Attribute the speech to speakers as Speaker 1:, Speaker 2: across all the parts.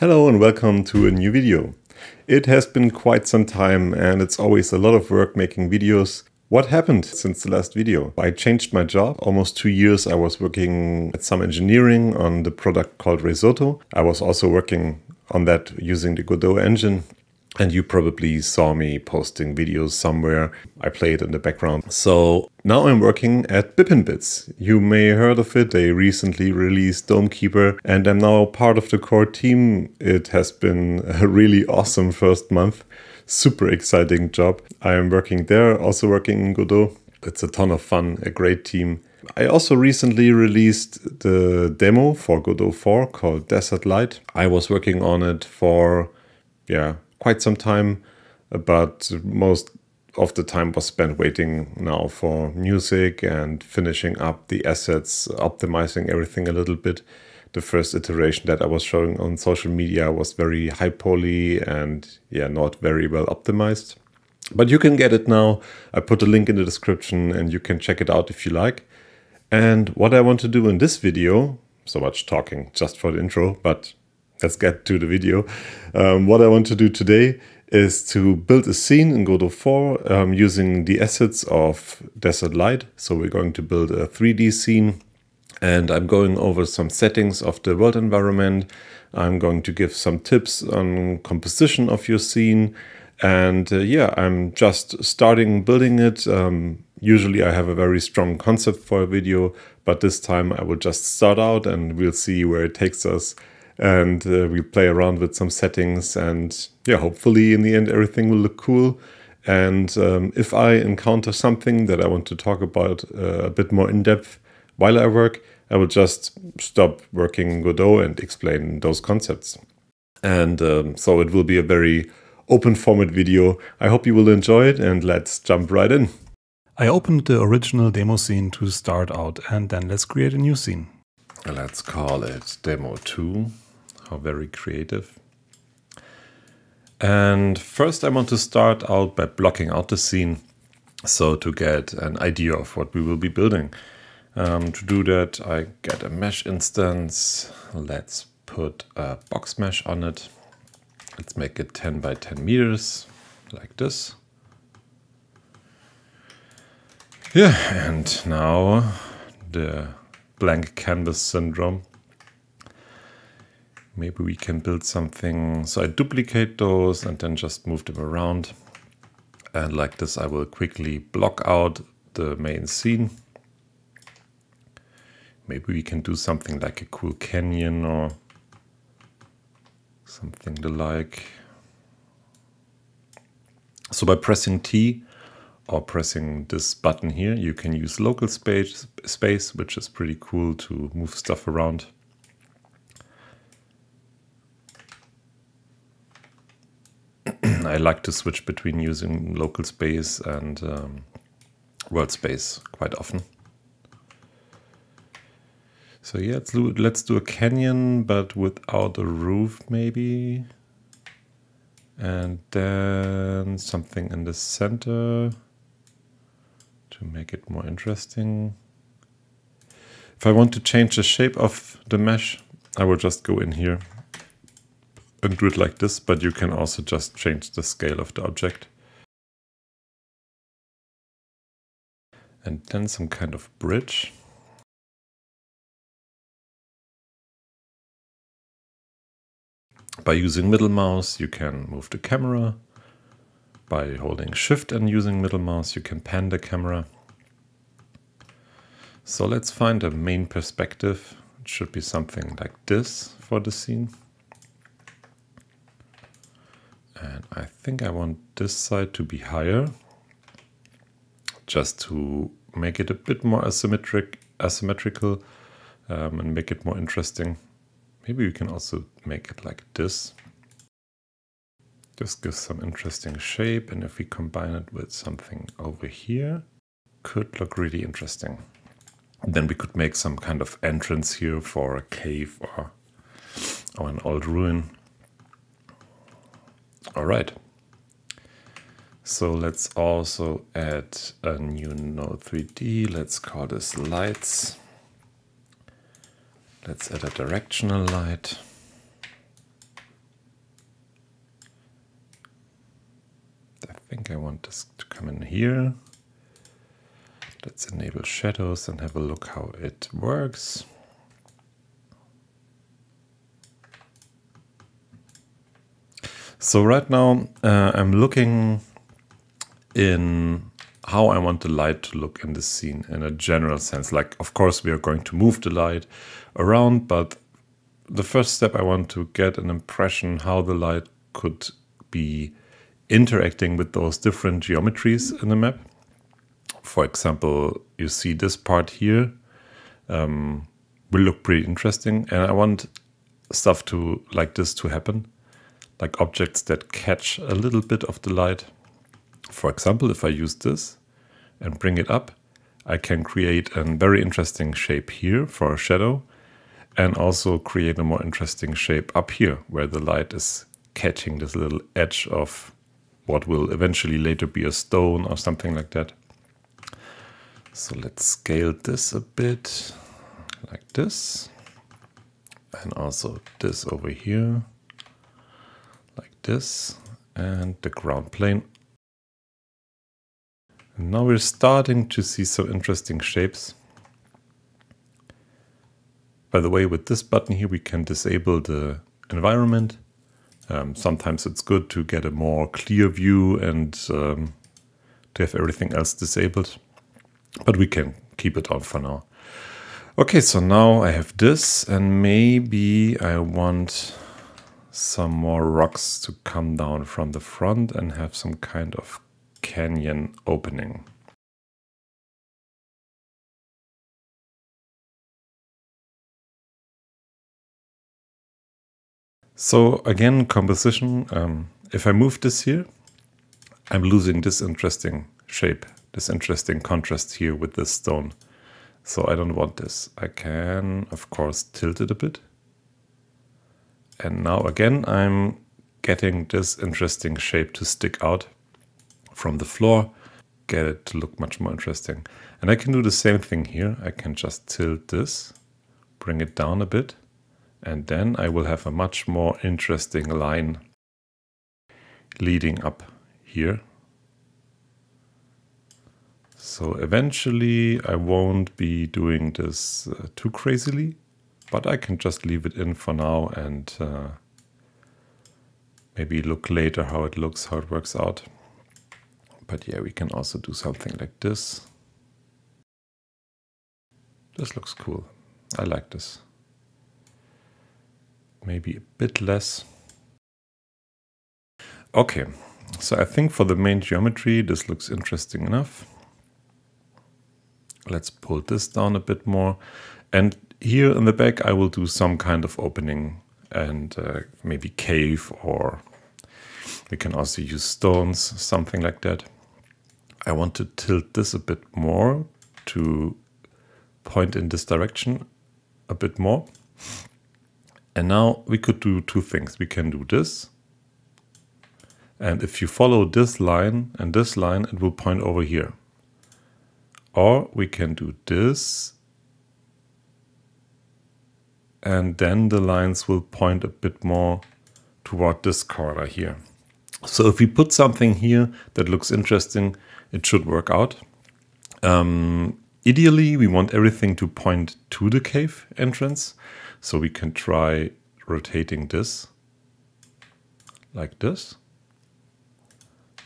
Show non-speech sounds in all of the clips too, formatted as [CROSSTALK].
Speaker 1: Hello and welcome to a new video. It has been quite some time and it's always a lot of work making videos. What happened since the last video? I changed my job. Almost two years I was working at some engineering on the product called Risotto. I was also working on that using the Godot engine and you probably saw me posting videos somewhere. I play it in the background. So now I'm working at Bippinbits. You may have heard of it. They recently released Dome Keeper and I'm now part of the core team. It has been a really awesome first month. Super exciting job. I am working there, also working in Godot. It's a ton of fun, a great team. I also recently released the demo for Godot 4 called Desert Light. I was working on it for, yeah, quite some time, but most of the time was spent waiting now for music and finishing up the assets, optimizing everything a little bit. The first iteration that I was showing on social media was very high poly and yeah, not very well optimized. But you can get it now. I put a link in the description and you can check it out if you like. And what I want to do in this video, so much talking just for the intro, but let's get to the video. Um, what I want to do today is to build a scene in Godot 4 um, using the assets of Desert Light. So we're going to build a 3D scene and I'm going over some settings of the world environment. I'm going to give some tips on composition of your scene. And uh, yeah, I'm just starting building it. Um, usually I have a very strong concept for a video, but this time I will just start out and we'll see where it takes us and uh, we play around with some settings and yeah hopefully in the end everything will look cool. And um, if i encounter something that i want to talk about uh, a bit more in depth while i work i will just stop working in godot and explain those concepts. And um, so it will be a very open format video. I hope you will enjoy it and let's jump right in.
Speaker 2: I opened the original demo scene to start out and then let's create a new scene.
Speaker 1: Let's call it demo 2 how very creative. And first I want to start out by blocking out the scene so to get an idea of what we will be building. Um, to do that I get a mesh instance. Let's put a box mesh on it. Let's make it 10 by 10 meters like this. Yeah, and now the blank canvas syndrome maybe we can build something. So I duplicate those and then just move them around. And like this, I will quickly block out the main scene. Maybe we can do something like a cool canyon or something the like. So by pressing T or pressing this button here, you can use local space, space which is pretty cool to move stuff around. I like to switch between using local space and um, world space quite often. So yeah, let's do, let's do a canyon, but without a roof maybe. And then something in the center to make it more interesting. If I want to change the shape of the mesh, I will just go in here and do it like this, but you can also just change the scale of the object. And then some kind of bridge. By using middle mouse, you can move the camera. By holding shift and using middle mouse, you can pan the camera. So let's find a main perspective. It should be something like this for the scene. And I think I want this side to be higher just to make it a bit more asymmetric, asymmetrical um, and make it more interesting. Maybe we can also make it like this. This gives some interesting shape and if we combine it with something over here, could look really interesting. Then we could make some kind of entrance here for a cave or, or an old ruin. All right. So let's also add a new node 3D. Let's call this lights. Let's add a directional light. I think I want this to come in here. Let's enable shadows and have a look how it works. So right now uh, I'm looking in how I want the light to look in the scene in a general sense. Like, of course, we are going to move the light around, but the first step I want to get an impression how the light could be interacting with those different geometries in the map. For example, you see this part here um, will look pretty interesting and I want stuff to like this to happen, like objects that catch a little bit of the light. For example, if I use this and bring it up, I can create a very interesting shape here for a shadow and also create a more interesting shape up here where the light is catching this little edge of what will eventually later be a stone or something like that. So let's scale this a bit like this and also this over here this and the ground plane. And now we're starting to see some interesting shapes. By the way, with this button here, we can disable the environment. Um, sometimes it's good to get a more clear view and um, to have everything else disabled. But we can keep it on for now. Okay, so now I have this and maybe I want some more rocks to come down from the front and have some kind of canyon opening. So again, composition, um, if I move this here, I'm losing this interesting shape, this interesting contrast here with this stone. So I don't want this. I can, of course, tilt it a bit. And now again, I'm getting this interesting shape to stick out from the floor, get it to look much more interesting. And I can do the same thing here. I can just tilt this, bring it down a bit and then I will have a much more interesting line leading up here. So eventually I won't be doing this uh, too crazily, but I can just leave it in for now and uh, maybe look later how it looks, how it works out. But yeah, we can also do something like this. This looks cool. I like this maybe a bit less. Okay, so I think for the main geometry, this looks interesting enough. Let's pull this down a bit more. And here in the back, I will do some kind of opening and uh, maybe cave or we can also use stones, something like that. I want to tilt this a bit more to point in this direction a bit more. And now we could do two things. We can do this. And if you follow this line and this line, it will point over here. Or we can do this. And then the lines will point a bit more toward this corner here. So if we put something here that looks interesting, it should work out. Um, ideally, we want everything to point to the cave entrance. So we can try rotating this like this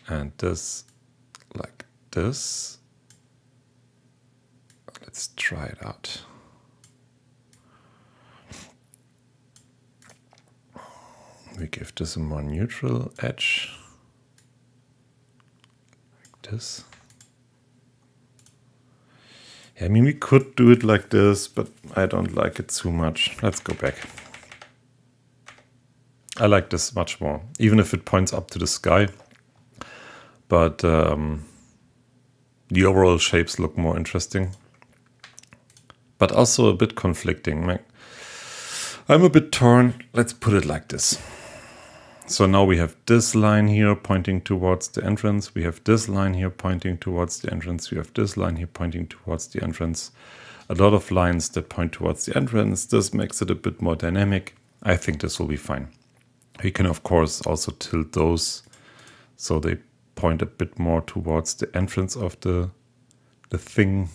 Speaker 1: and this like this. Let's try it out. We give this a more neutral edge like this. Yeah, I mean, we could do it like this, but I don't like it too much. Let's go back. I like this much more, even if it points up to the sky. But um, the overall shapes look more interesting. But also a bit conflicting. I'm a bit torn. Let's put it like this. So now we have this line here pointing towards the entrance. We have this line here pointing towards the entrance. We have this line here pointing towards the entrance. A lot of lines that point towards the entrance. This makes it a bit more dynamic. I think this will be fine. We can of course also tilt those so they
Speaker 2: point a bit more towards the entrance of the, the thing.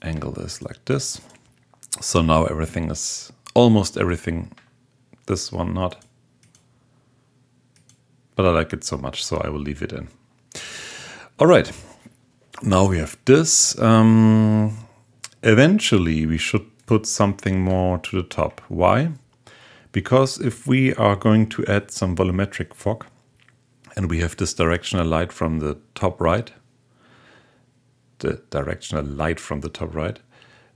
Speaker 2: Angle this like this. So now everything is, almost everything, this one not. But I like it so much, so I will leave it in. All right, now we have this. Um, eventually we should put something more to the top. Why? Because if we are going to add some volumetric fog and we have this directional light from the top right, the directional light from the top right,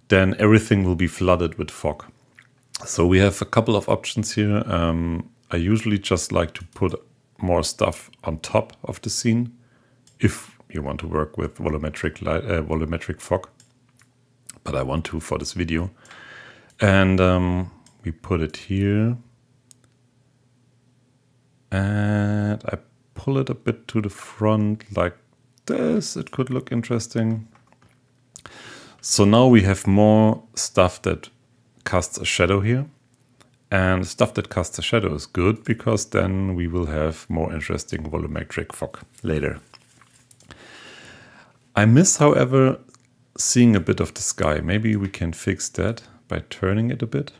Speaker 2: then everything will be flooded with fog. So we have a couple of options here. Um, I usually just like to put more stuff on top of the scene if you want to work with volumetric light, uh, volumetric fog. But I want to for this video. And um, we put it here. And I pull it a bit to the front like this. It could look interesting. So now we have more stuff that casts a shadow here. And stuff that casts a shadow is good because then we will have more interesting volumetric fog later. I miss, however, seeing a bit of the sky. Maybe we can fix that by turning it a bit.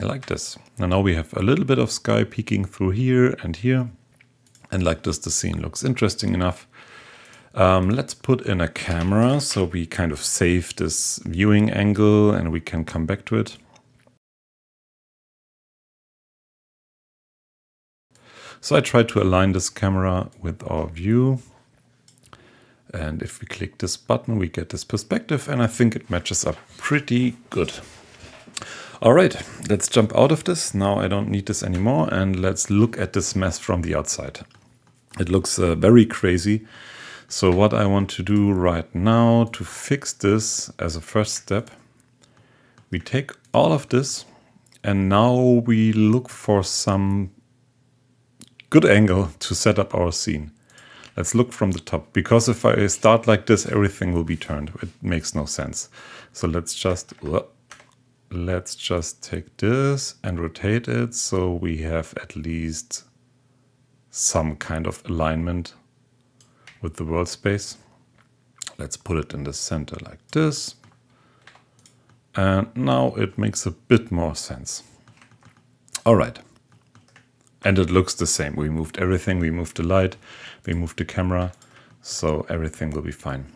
Speaker 2: I like this. And now we have a little bit of sky peeking through here and here. And like this, the scene looks interesting enough. Um, let's put in a camera so we kind of save this viewing angle and we can come back to it. So I try to align this camera with our view. And if we click this button, we get this perspective and I think it matches up pretty good. All right, let's jump out of this. Now I don't need this anymore and let's look at this mess from the outside. It looks uh, very crazy. So what I want to do right now to fix this as a first step, we take all of this and now we look for some good angle to set up our scene. Let's look from the top because if I start like this, everything will be turned. It makes no sense. So let's just let's just take this and rotate it so we have at least some kind of alignment with the world space. Let's put it in the center like this. And now it makes a bit more sense. All right. And it looks the same. We moved everything. We moved the light. We moved the camera. So everything will be fine.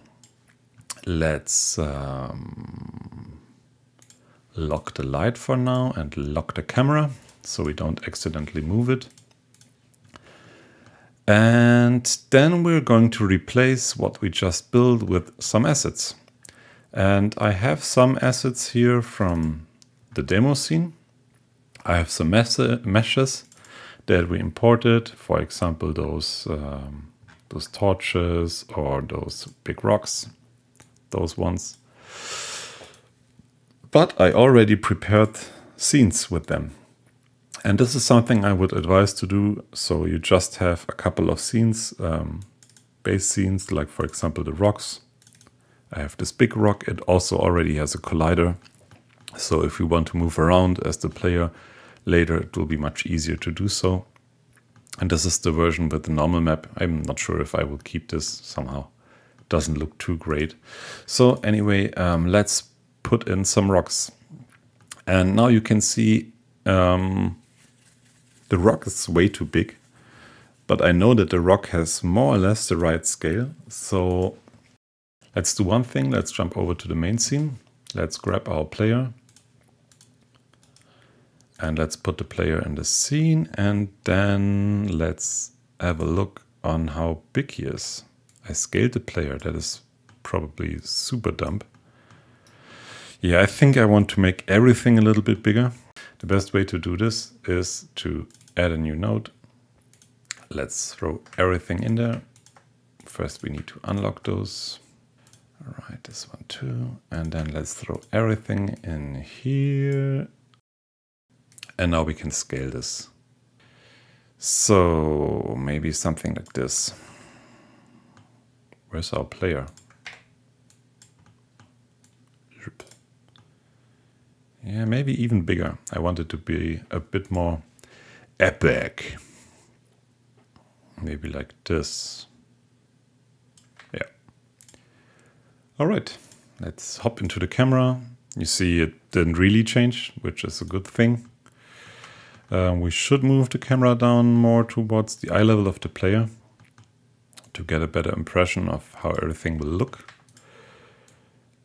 Speaker 2: Let's um, lock the light for now and lock the camera so we don't accidentally move it. And then we're going to replace what we just built with some assets. And I have some assets here from the demo scene. I have some meshes that we imported, for example, those, um, those torches or those big rocks, those ones but I already prepared scenes with them. And this is something I would advise to do. So you just have a couple of scenes, um, base scenes, like for example the rocks. I have this big rock. It also already has a collider. So if you want to move around as the player later, it will be much easier to do so. And this is the version with the normal map. I'm not sure if I will keep this somehow. Doesn't look too great. So anyway, um, let's put in some rocks. And now you can see um, the rock is way too big. But I know that the rock has more or less the right scale. So let's do one thing. Let's jump over to the main scene. Let's grab our player. And let's put the player in the scene. And then let's have a look on how big he is. I scaled the player. That is probably super dumb. Yeah, I think I want to make everything a little bit bigger. The best way to do this is to add a new node. Let's throw everything in there. First we need to unlock those. All right, this one too. And then let's throw everything in here. And now we can scale this. So maybe something like this. Where's our player? Yeah, maybe even bigger. I want it to be a bit more epic. Maybe like this. Yeah. All right, let's hop into the camera. You see it didn't really change, which is a good thing. Um, we should move the camera down more towards the eye level of the player to get a better impression of how everything will look.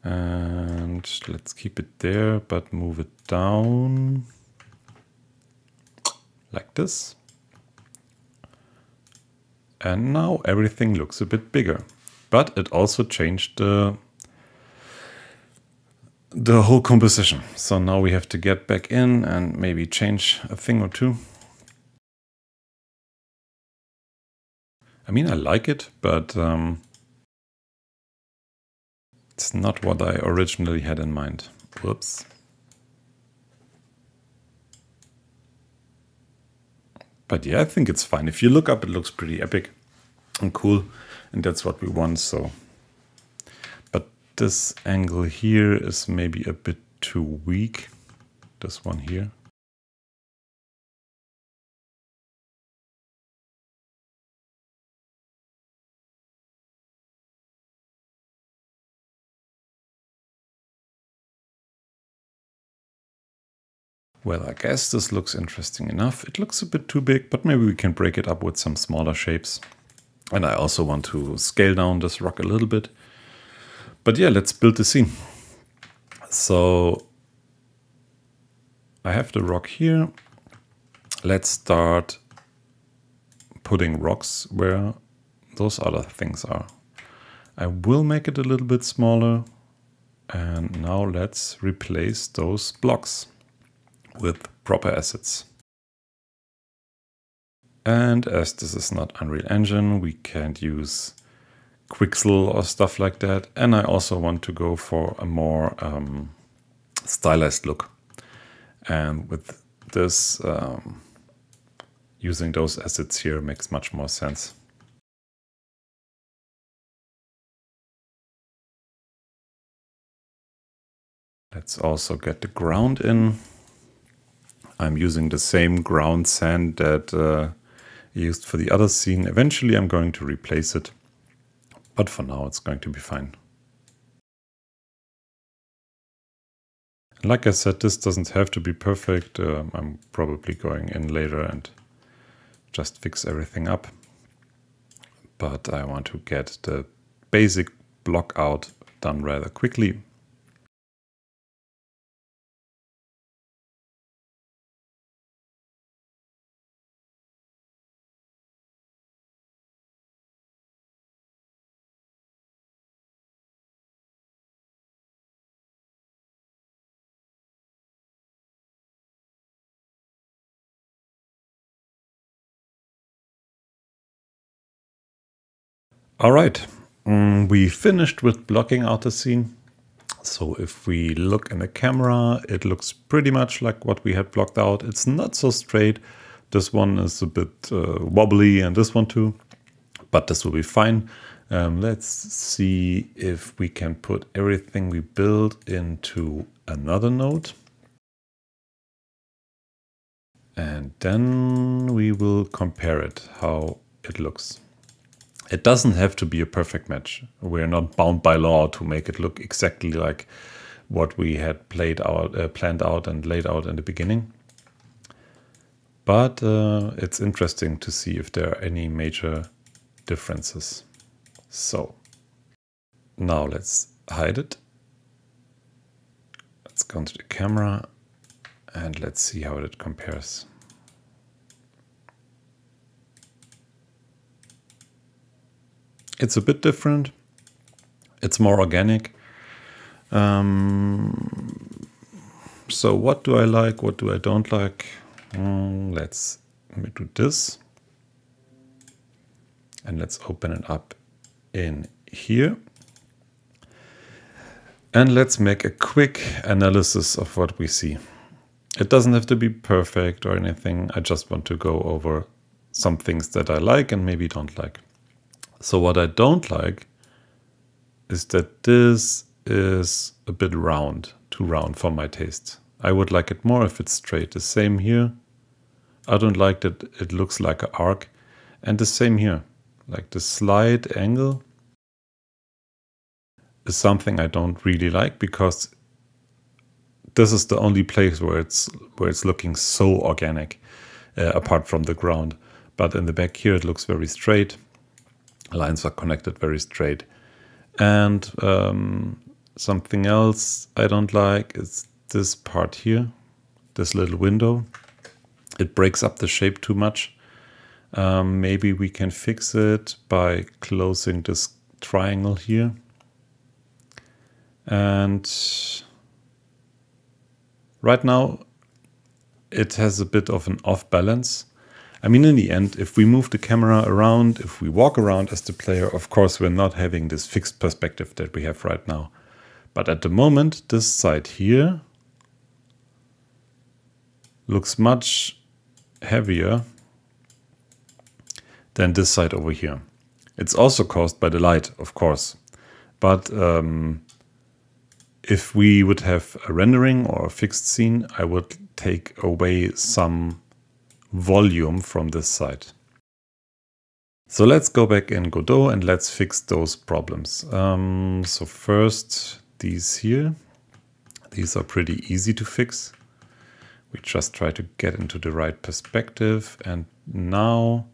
Speaker 2: And let's keep it there, but move it down like this. And now everything looks a bit bigger, but it also changed the the whole composition. So now we have to get back in and maybe change a thing or two. I mean, I like it, but um, it's not what I originally had in mind. Whoops. But yeah, I think it's fine. If you look up, it looks pretty epic and cool. And that's what we want, so But this angle here is maybe a bit too weak. This one here. Well, I guess this looks interesting enough. It looks a bit too big, but maybe we can break it up with some smaller shapes. And I also want to scale down this rock a little bit. But yeah, let's build the scene. So I have the rock here. Let's start putting rocks where those other things are. I will make it a little bit smaller. And now let's replace those blocks with proper assets. And as this is not Unreal Engine, we can't use Quixel or stuff like that. And I also want to go for a more um, stylized look. And with this, um, using those assets here makes much more sense. Let's also get the ground in. I'm using the same ground sand that uh, I used for the other scene. Eventually I'm going to replace it but for now it's going to be fine. Like I said, this doesn't have to be perfect. Um, I'm probably going in later and just fix everything up. But I want to get the basic block out done rather quickly All right, um, we finished with blocking out the scene. So if we look in the camera, it looks pretty much like what we had blocked out. It's not so straight. This one is a bit uh, wobbly and this one too, but this will be fine. Um, let's see if we can put everything we build into another node. And then we will compare it, how it looks. It doesn't have to be a perfect match. We're not bound by law to make it look exactly like what we had played out, uh, planned out and laid out in the beginning. But uh, it's interesting to see if there are any major differences. So now let's hide it. Let's go into the camera and let's see how it compares. It's a bit different. It's more organic. Um, so what do I like? What do I don't like? Um, let's let me do this. And let's open it up in here. And let's make a quick analysis of what we see. It doesn't have to be perfect or anything. I just want to go over some things that I like and maybe don't like. So what I don't like is that this is a bit round, too round for my taste. I would like it more if it's straight. The same here. I don't like that it looks like an arc. And the same here. Like the slight angle is something I don't really like because this is the only place where it's where it's looking so organic uh, apart from the ground. But in the back here, it looks very straight. Lines are connected very straight. And um, something else I don't like is this part here, this little window. It breaks up the shape too much. Um, maybe we can fix it by closing this triangle here. And right now it has a bit of an off balance. I mean, in the end, if we move the camera around, if we walk around as the player, of course, we're not having this fixed perspective that we have right now. But at the moment, this side here looks much heavier than this side over here. It's also caused by the light, of course. But um, if we would have a rendering or a fixed scene, I would take away some volume from this side. So let's go back in Godot and let's fix those problems. Um, so first, these here. These are pretty easy to fix. We just try to get into the right perspective. And now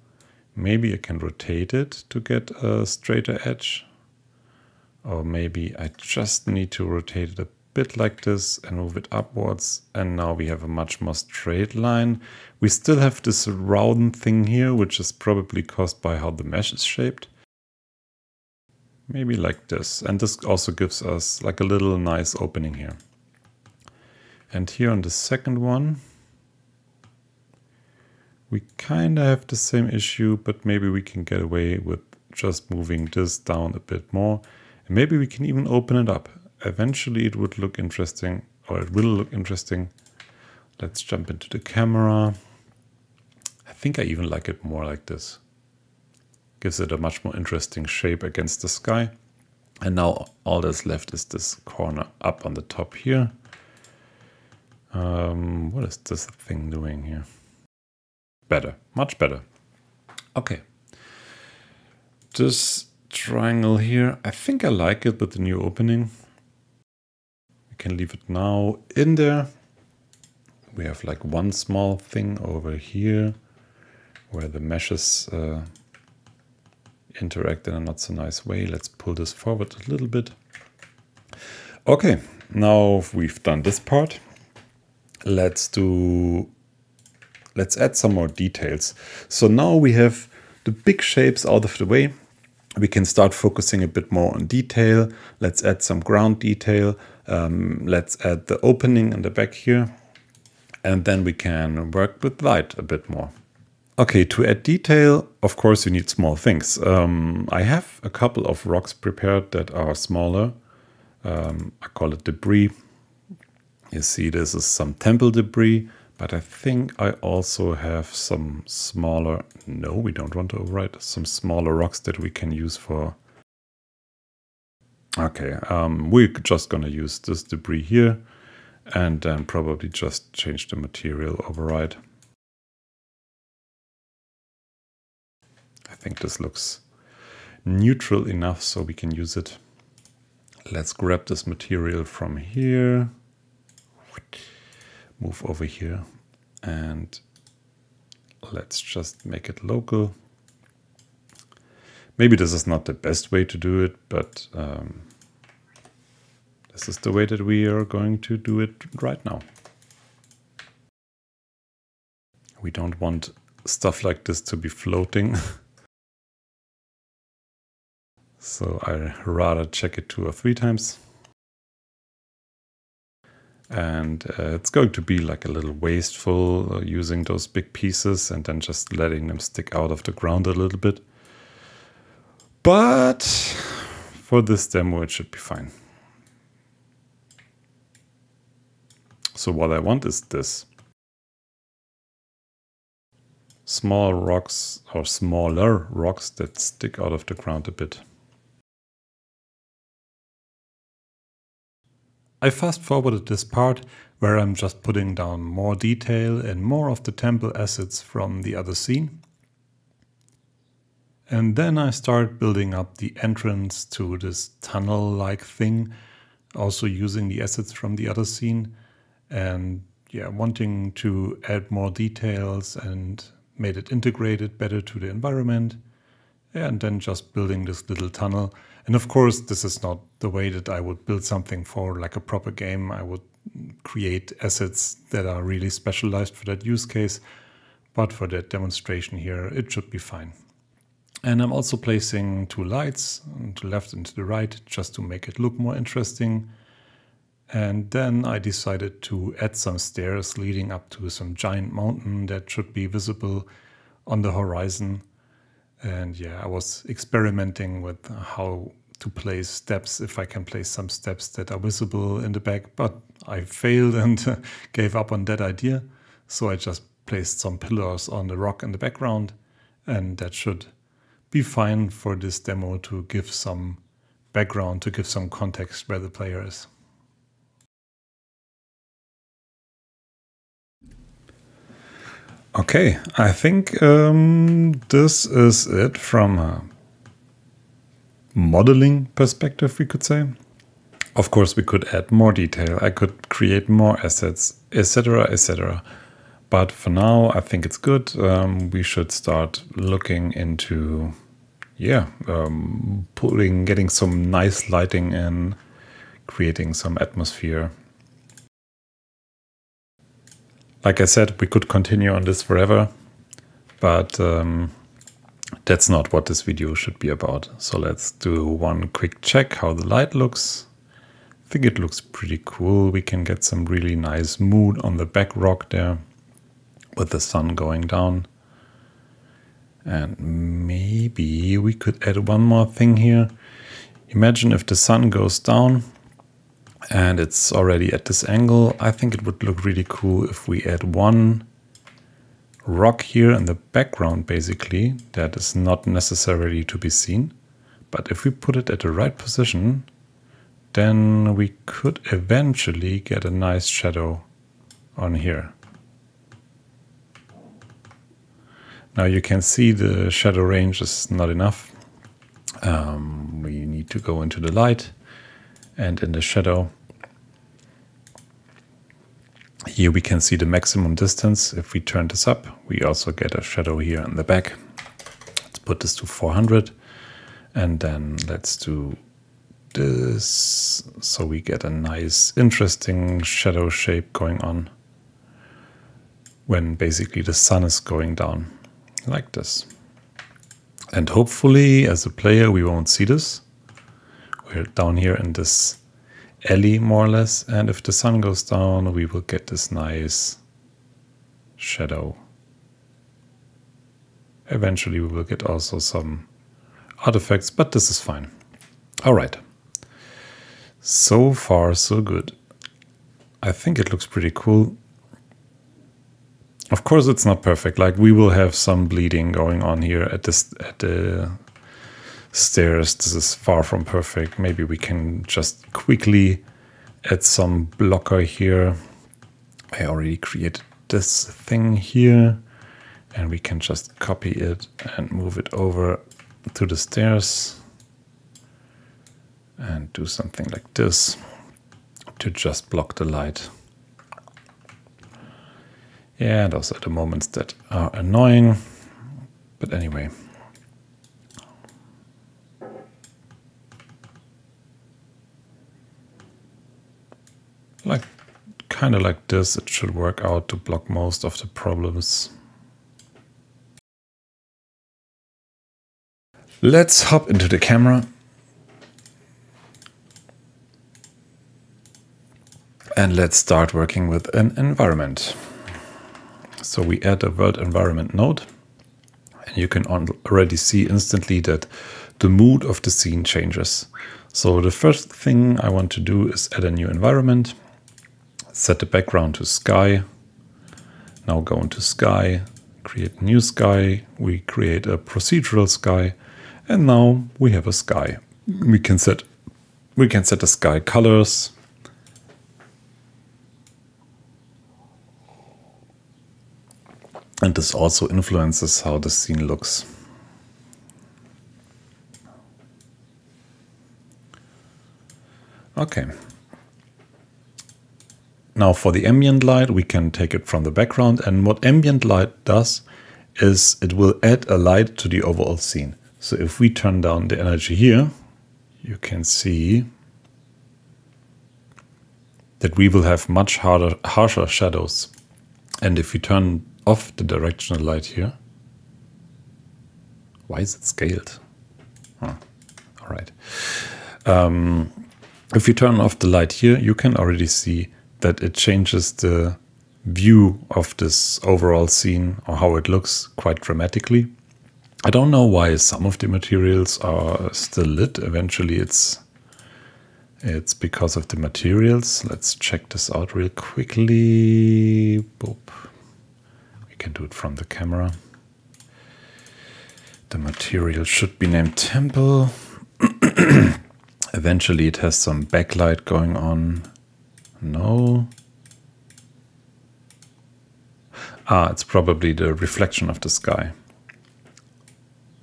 Speaker 2: maybe I can rotate it to get a straighter edge. Or maybe I just need to rotate it a bit like this and move it upwards. And now we have a much more straight line. We still have this round thing here, which is probably caused by how the mesh is shaped. Maybe like this. And this also gives us like a little nice opening here. And here on the second one, we kind of have the same issue, but maybe we can get away with just moving this down a bit more. And maybe we can even open it up eventually it would look interesting, or it will look interesting. Let's jump into the camera. I think I even like it more like this. Gives it a much more interesting shape against the sky. And now all that's left is this corner up on the top here. Um, what is this thing doing here? Better, much better. Okay. This triangle here, I think I like it with the new opening can leave it now in there. We have like one small thing over here where the meshes uh, interact in a not so nice way. Let's pull this forward a little bit. Okay, now we've done this part. Let's do, let's add some more details. So now we have the big shapes out of the way. We can start focusing a bit more on detail. Let's add some ground detail. Um, let's add the opening in the back here. And then we can work with light a bit more. Okay, to add detail, of course, you need small things. Um, I have a couple of rocks prepared that are smaller. Um, I call it debris. You see, this is some temple debris, but I think I also have some smaller, no, we don't want to overwrite, some smaller rocks that we can use for Okay, um, we're just to use this debris here and then probably just change the material override. I think this looks neutral enough so we can use it. Let's grab this material from here, move over here and let's just make it local. Maybe this is not the best way to do it, but um, this is the way that we are going to do it right now. We don't want stuff like this to be floating. [LAUGHS] so I rather check it two or three times. And uh, it's going to be like a little wasteful uh, using those big pieces and then just letting them stick out of the ground a little bit. But for this demo, it should be fine. So what I want is this. Small rocks or smaller rocks that stick out of the ground a bit. I fast forwarded this part where I'm just putting down more detail and more of the temple assets from the other scene. And then I start building up the entrance to this tunnel-like thing, also using the assets from the other scene and yeah, wanting to add more details and made it integrated better to the environment. And then just building this little tunnel. And of course, this is not the way that I would build something for like a proper game. I would create assets that are really specialized for that use case. But for that demonstration here, it should be fine. And I'm also placing two lights mm, to the left and to the right just to make it look more interesting. And then I decided to add some stairs leading up to some giant mountain that should be visible on the horizon. And yeah, I was experimenting with how to place steps, if I can place some steps that are visible in the back, but I failed [LAUGHS] and gave up on that idea. So I just placed some pillars on the rock in the background, and that should be fine for this demo to give some background, to give some context where the player is. Okay, I think um, this is it from modeling perspective, we could say. Of course, we could add more detail. I could create more assets, etc., etc. But for now, I think it's good. Um, we should start looking into, yeah, um, putting, getting some nice lighting in, creating some atmosphere like I said, we could continue on this forever, but um, that's not what this video should be about. So let's do one quick check how the light looks. I think it looks pretty cool. We can get some really nice mood on the back rock there with the sun going down. And maybe we could add one more thing here. Imagine if the sun goes down and it's already at this angle. I think it would look really cool if we add one rock here in the background basically that is not necessarily to be seen. But if we put it at the right position, then we could eventually get a nice shadow on here. Now you can see the shadow range is not enough. Um, we need to go into the light and in the shadow. Here we can see the maximum distance. If we turn this up, we also get a shadow here in the back. Let's put this to 400 and then let's do this so we get a nice interesting shadow shape going on when basically the sun is going down like this. And hopefully as a player we won't see this we're down here in this alley more or less. And if the sun goes down, we will get this nice shadow. Eventually we will get also some artifacts, but this is fine. All right. So far, so good. I think it looks pretty cool. Of course, it's not perfect. Like we will have some bleeding going on here at this at the stairs. This is far from perfect. Maybe we can just quickly add some blocker here. I already created this thing here and we can just copy it and move it over to the stairs and do something like this to just block the light. Yeah, those are the moments that are annoying. But anyway, like kind of like this, it should work out to block most of the problems. Let's hop into the camera. And let's start working with an environment. So we add a world environment node. And you can already see instantly that the mood of the scene changes. So the first thing I want to do is add a new environment set the background to sky. Now go into sky, create new sky, we create a procedural sky, and now we have a sky. We can set we can set the sky colors. And this also influences how the scene looks. Okay, now for the ambient light, we can take it from the background. And what ambient light does is it will add a light to the overall scene. So if we turn down the energy here, you can see that we will have much harder, harsher shadows. And if we turn off the directional light here, why is it scaled? Huh. All right. Um, if you turn off the light here, you can already see that it changes the view of this overall scene or how it looks quite dramatically. I don't know why some of the materials are still lit. Eventually it's it's because of the materials. Let's check this out real quickly. Boop. We can do it from the camera. The material should be named Temple. [CLEARS THROAT] Eventually it has some backlight going on. No. Ah, it's probably the reflection of the sky.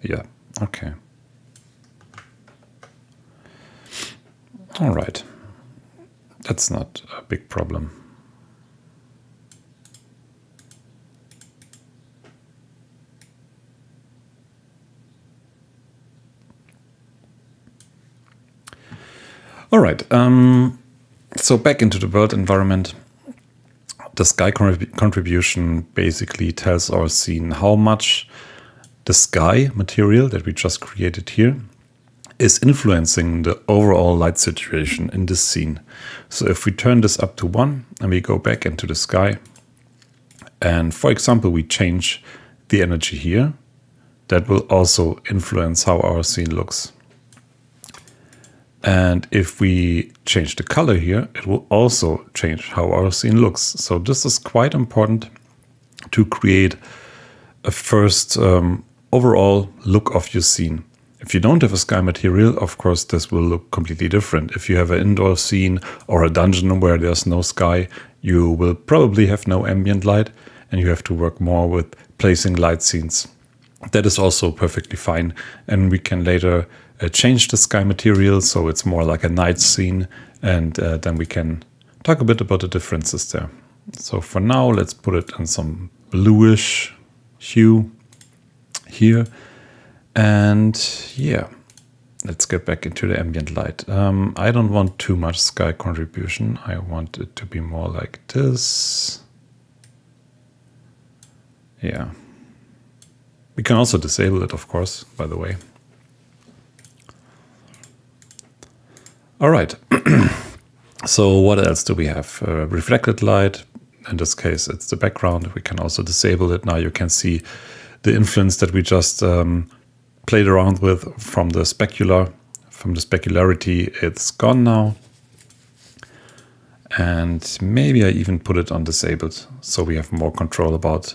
Speaker 2: Yeah, okay. All right. That's not a big problem. All right. Um, so back into the world environment. The sky contribution basically tells our scene how much the sky material that we just created here is influencing the overall light situation in this scene. So if we turn this up to one and we go back into the sky, and for example, we change the energy here, that will also influence how our scene looks. And if we change the color here, it will also change how our scene looks. So this is quite important to create a first um, overall look of your scene. If you don't have a sky material, of course, this will look completely different. If you have an indoor scene or a dungeon where there's no sky, you will probably have no ambient light and you have to work more with placing light scenes. That is also perfectly fine. And we can later uh, change the sky material so it's more like a night scene. And uh, then we can talk a bit about the differences there. So for now, let's put it in some bluish hue here. And yeah, let's get back into the ambient light. Um, I don't want too much sky contribution. I want it to be more like this. Yeah. We can also disable it, of course, by the way. All right. [CLEARS THROAT] so what else do we have? Uh, reflected light. In this case, it's the background. We can also disable it. Now you can see the influence that we just um, played around with from the specular, from the specularity, it's gone now. And maybe I even put it on disabled, so we have more control about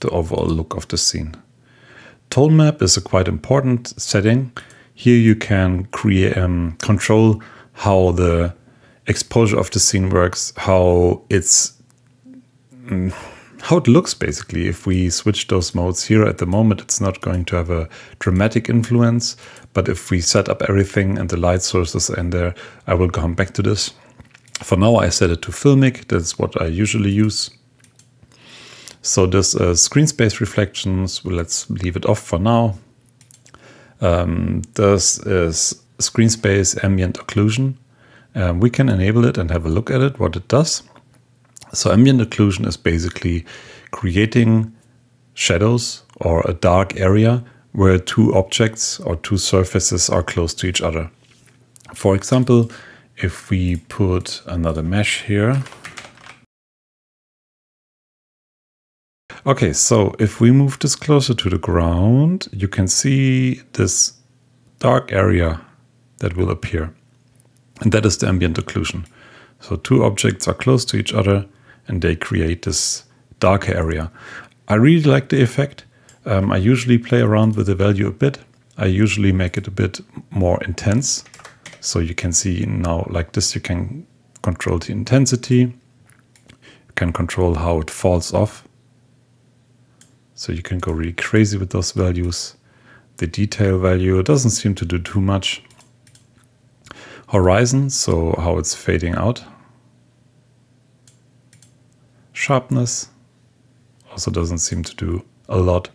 Speaker 2: the overall look of the scene. Tone map is a quite important setting. Here you can create um, control how the exposure of the scene works, how it's mm, how it looks basically. If we switch those modes here at the moment, it's not going to have a dramatic influence. But if we set up everything and the light sources in there, I will come back to this. For now, I set it to filmic. That's what I usually use. So this uh, screen space reflections, well, let's leave it off for now. Um, this is screen space ambient occlusion. Um, we can enable it and have a look at it, what it does. So ambient occlusion is basically creating shadows or a dark area where two objects or two surfaces are close to each other. For example, if we put another mesh here. Okay, so if we move this closer to the ground, you can see this dark area that will appear. And that is the ambient occlusion. So two objects are close to each other and they create this darker area. I really like the effect. Um, I usually play around with the value a bit. I usually make it a bit more intense. So you can see now like this, you can control the intensity. You can control how it falls off. So you can go really crazy with those values. The detail value doesn't seem to do too much. Horizon, so how it's fading out. Sharpness also doesn't seem to do a lot.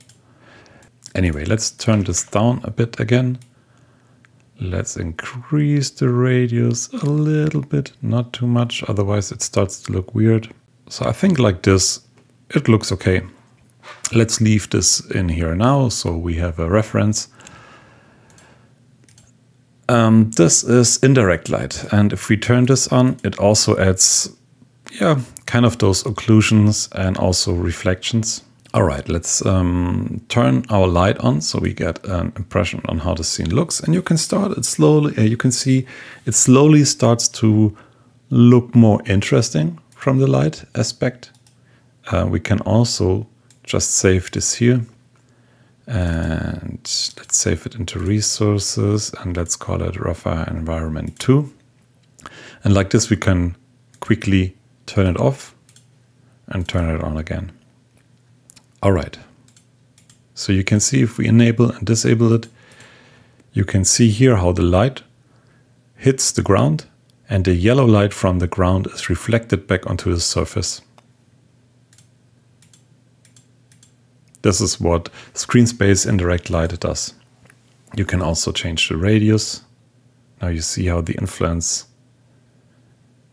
Speaker 2: Anyway, let's turn this down a bit again. Let's increase the radius a little bit, not too much, otherwise it starts to look weird. So I think like this, it looks okay. Let's leave this in here now so we have a reference. Um, this is indirect light and if we turn this on, it also adds yeah, kind of those occlusions and also reflections. All right, let's um, turn our light on so we get an impression on how the scene looks. And you can start it slowly. Uh, you can see it slowly starts to look more interesting from the light aspect. Uh, we can also just save this here and let's save it into resources and let's call it Raphael environment 2. And like this, we can quickly turn it off and turn it on again. All right. So you can see if we enable and disable it, you can see here how the light hits the ground and the yellow light from the ground is reflected back onto the surface. This is what screen space indirect light does. You can also change the radius. Now you see how the influence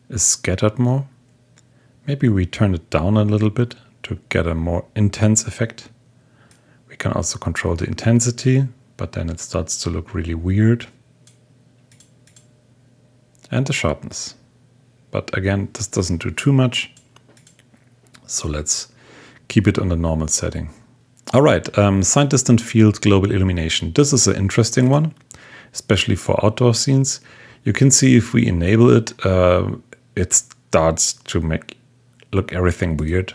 Speaker 2: is scattered more. Maybe we turn it down a little bit to get a more intense effect. We can also control the intensity, but then it starts to look really weird. And the sharpness. But again, this doesn't do too much. So let's keep it on the normal setting. All right, um, signed distance field global illumination. This is an interesting one, especially for outdoor scenes. You can see if we enable it, uh, it starts to make look everything weird.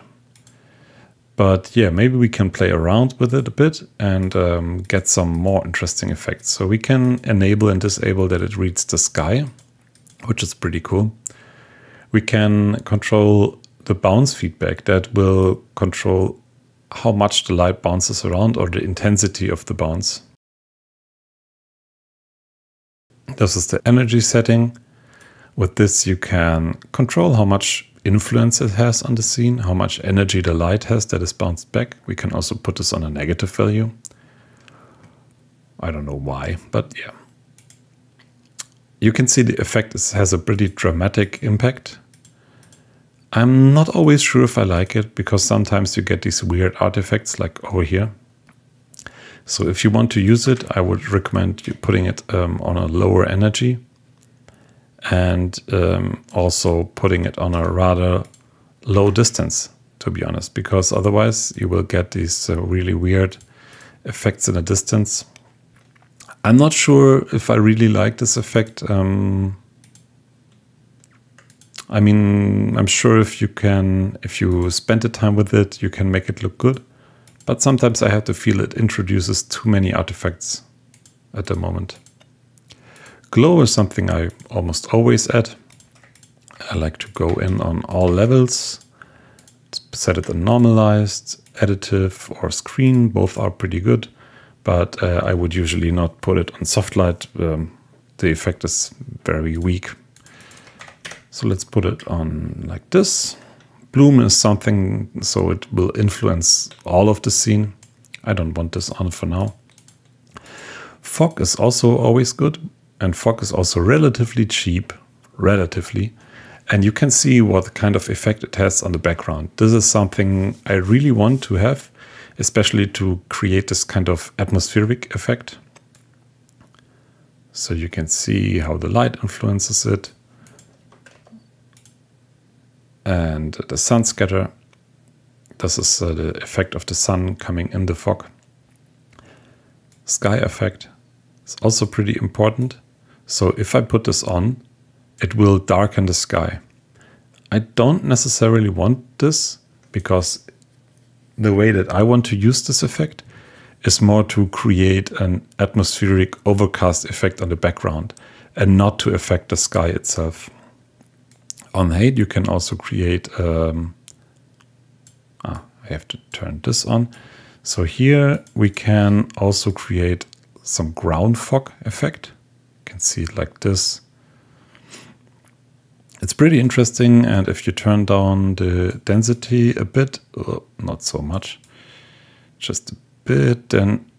Speaker 2: But yeah, maybe we can play around with it a bit and um, get some more interesting effects. So we can enable and disable that it reads the sky, which is pretty cool. We can control the bounce feedback that will control how much the light bounces around or the intensity of the bounce. This is the energy setting. With this, you can control how much influence it has on the scene, how much energy the light has that is bounced back. We can also put this on a negative value. I don't know why, but yeah. You can see the effect has a pretty dramatic impact. I'm not always sure if I like it because sometimes you get these weird artifacts like over here. So if you want to use it, I would recommend you putting it um, on a lower energy and um, also putting it on a rather low distance, to be honest, because otherwise you will get these uh, really weird effects in a distance. I'm not sure if I really like this effect. Um, I mean, I'm sure if you can, if you spend the time with it, you can make it look good. But sometimes I have to feel it introduces too many artifacts at the moment. Glow is something I almost always add. I like to go in on all levels, set it on normalized, additive or screen, both are pretty good, but uh, I would usually not put it on soft light. Um, the effect is very weak. So let's put it on like this. Bloom is something so it will influence all of the scene. I don't want this on for now. Fog is also always good, and fog is also relatively cheap, relatively, and you can see what kind of effect it has on the background. This is something I really want to have, especially to create this kind of atmospheric effect. So you can see how the light influences it. And the sun scatter. This is uh, the effect of the sun coming in the fog. Sky effect is also pretty important. So if I put this on, it will darken the sky. I don't necessarily want this because the way that I want to use this effect is more to create an atmospheric overcast effect on the background and not to affect the sky itself. On Hade, you can also create, um, ah, I have to turn this on. So here we can also create some ground fog effect. You can see it like this. It's pretty interesting and if you turn down the density a bit, oh, not so much, just a bit, then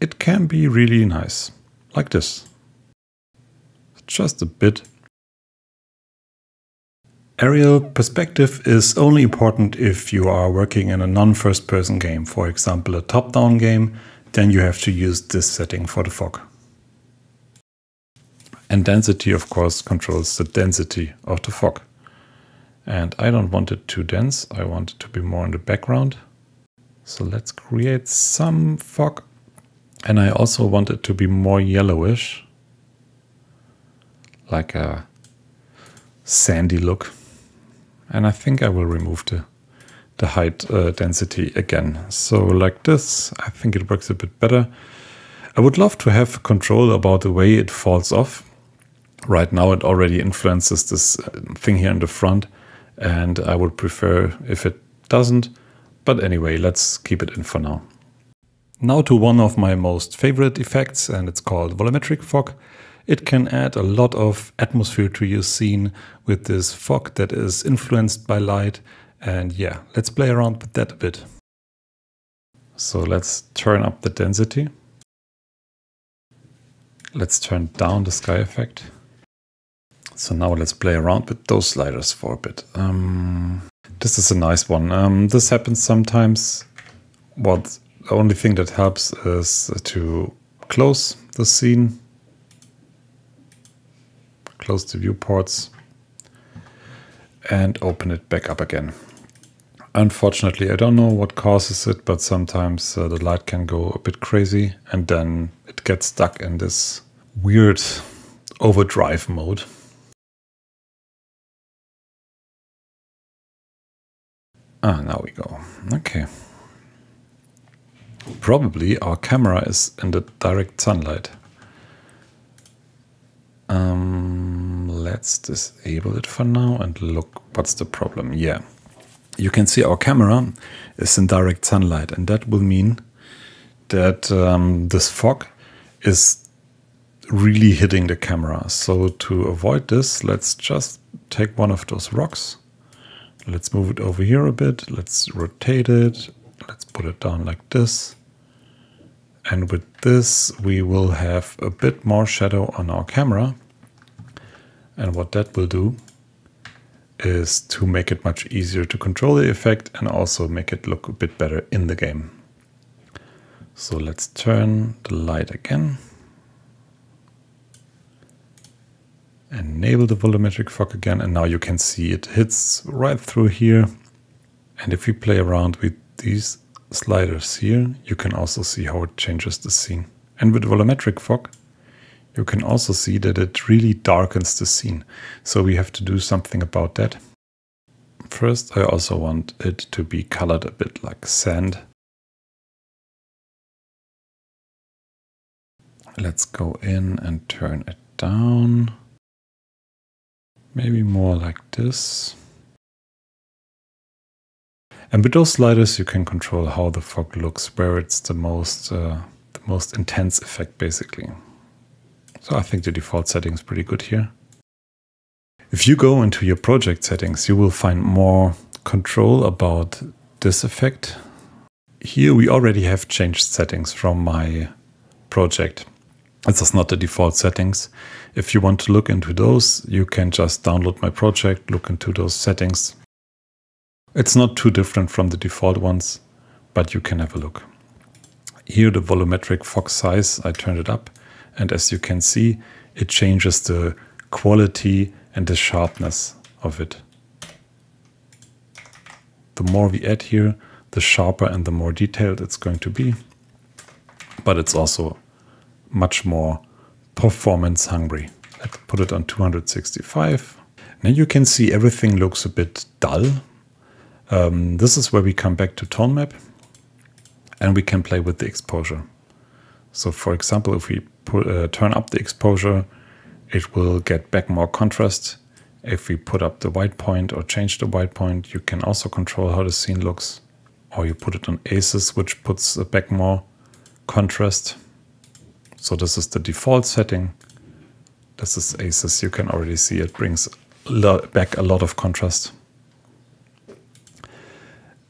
Speaker 2: it can be really nice, like this. Just a bit. Aerial perspective is only important if you are working in a non-first person game, for example a top-down game, then you have to use this setting for the fog. And density of course controls the density of the fog. And I don't want it too dense, I want it to be more in the background. So let's create some fog. And I also want it to be more yellowish, like a sandy look and I think I will remove the the height uh, density again. So like this, I think it works a bit better. I would love to have control about the way it falls off. Right now it already influences this uh, thing here in the front and I would prefer if it doesn't. But anyway, let's keep it in for now. Now to one of my most favorite effects and it's called volumetric fog. It can add a lot of atmosphere to your scene with this fog that is influenced by light. And yeah, let's play around with that a bit. So let's turn up the density. Let's turn down the sky effect. So now let's play around with those sliders for a bit. Um, this is a nice one. Um, this happens sometimes. What the only thing that helps is to close the scene close the viewports and open it back up again. Unfortunately, I don't know what causes it, but sometimes uh, the light can go a bit crazy and then it gets stuck in this weird overdrive mode. Ah, now we go. Okay. Probably our camera is in the direct sunlight. Um, let's disable it for now and look what's the problem. Yeah, you can see our camera is in direct sunlight and that will mean that um, this fog is really hitting the camera. So to avoid this, let's just take one of those rocks. Let's move it over here a bit. Let's rotate it. Let's put it down like this. And with this, we will have a bit more shadow on our camera. And what that will do is to make it much easier to control the effect and also make it look a bit better in the game. So let's turn the light again. Enable the volumetric fog again and now you can see it hits right through here. And if we play around with these sliders here, you can also see how it changes the scene. And with volumetric fog, you can also see that it really darkens the scene. So we have to do something about that. First, I also want it to be colored a bit like sand. Let's go in and turn it down. Maybe more like this. And with those sliders, you can control how the fog looks, where it's the most, uh, the most intense effect, basically. So I think the default setting is pretty good here. If you go into your project settings, you will find more control about this effect. Here we already have changed settings from my project. This is not the default settings. If you want to look into those, you can just download my project, look into those settings. It's not too different from the default ones, but you can have a look. Here the volumetric fog size, I turned it up. And as you can see, it changes the quality and the sharpness of it. The more we add here, the sharper and the more detailed it's going to be. But it's also much more performance hungry. Let's put it on 265. Now you can see everything looks a bit dull. Um, this is where we come back to tone map and we can play with the exposure. So for example, if we put, uh, turn up the exposure, it will get back more contrast. If we put up the white point or change the white point, you can also control how the scene looks. or you put it on ACES, which puts back more contrast. So this is the default setting. This is ACES. You can already see it brings back a lot of contrast.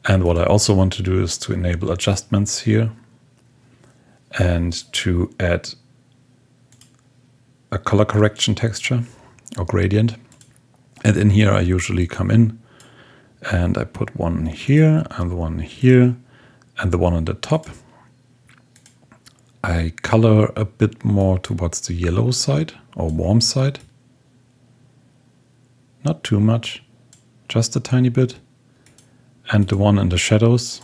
Speaker 2: And what I also want to do is to enable adjustments here and to add a color correction texture or gradient. And in here I usually come in and I put one here and one here and the one on the top. I color a bit more towards the yellow side or warm side. Not too much, just a tiny bit. And the one in the shadows,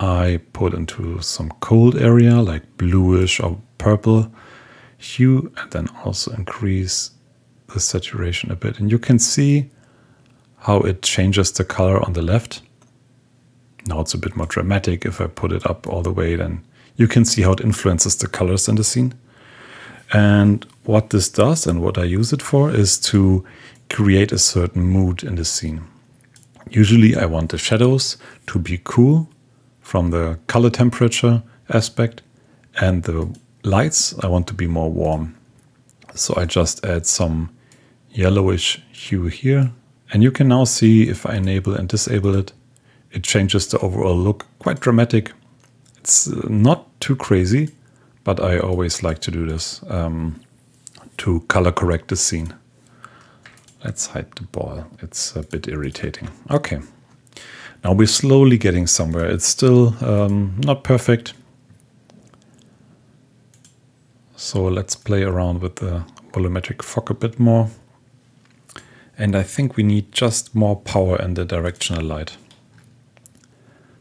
Speaker 2: I put into some cold area like bluish or purple hue and then also increase the saturation a bit. And you can see how it changes the color on the left. Now it's a bit more dramatic. If I put it up all the way, then you can see how it influences the colors in the scene. And what this does and what I use it for is to create a certain mood in the scene. Usually I want the shadows to be cool from the color temperature aspect and the lights I want to be more warm. So I just add some yellowish hue here. And you can now see if I enable and disable it, it changes the overall look quite dramatic. It's uh, not too crazy, but I always like to do this um, to color correct the scene. Let's hide the ball. It's a bit irritating. Okay. Now we're slowly getting somewhere. It's still um, not perfect. So let's play around with the volumetric fog a bit more. And I think we need just more power in the directional light.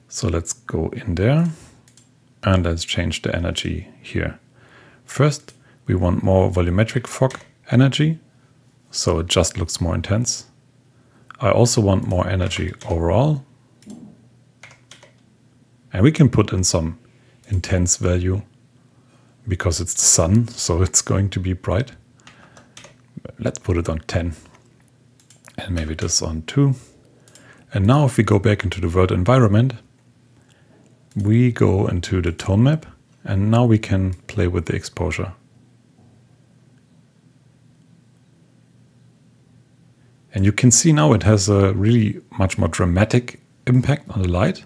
Speaker 2: So let's go in there and let's change the energy here. First, we want more volumetric fog energy, so it just looks more intense. I also want more energy overall. And we can put in some intense value because it's the sun, [LAUGHS] so it's going to be bright. Let's put it on 10 and maybe this on 2. And now if we go back into the world environment, we go into the tone map and now we can play with the exposure. And you can see now it has a really much more dramatic impact on the light.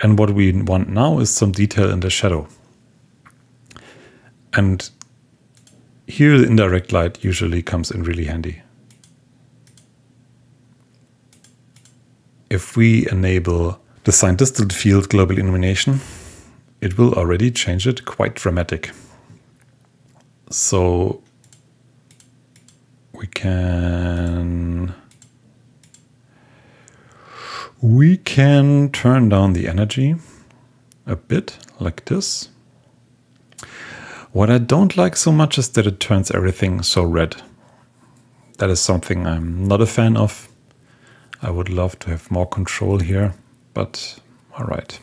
Speaker 2: And what we want now is some detail in the shadow. And here the indirect light usually comes in really handy. If we enable the sign distance field global illumination, it will already change it quite dramatic. So we can we can turn down the energy a bit like this. What I don't like so much is that it turns everything so red. That is something I'm not a fan of. I would love to have more control here but all right.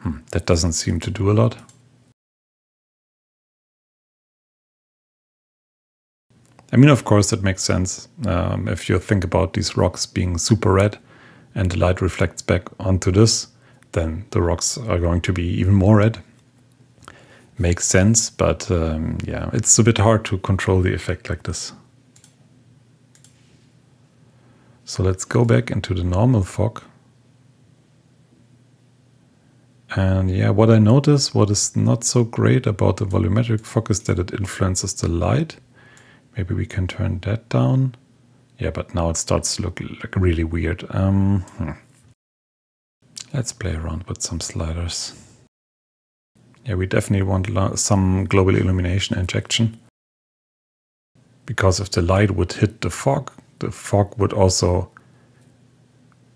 Speaker 2: Hmm, that doesn't seem to do a lot. I mean, of course, that makes sense. Um, if you think about these rocks being super red and the light reflects back onto this, then the rocks are going to be even more red. Makes sense, but um, yeah, it's a bit hard to control the effect like this. So let's go back into the normal fog. And yeah, what I notice, what is not so great about the volumetric fog is that it influences the light. Maybe we can turn that down. Yeah, but now it starts to look like really weird. Um, hmm. Let's play around with some sliders. Yeah, we definitely want some global illumination injection. Because if the light would hit the fog, the fog would also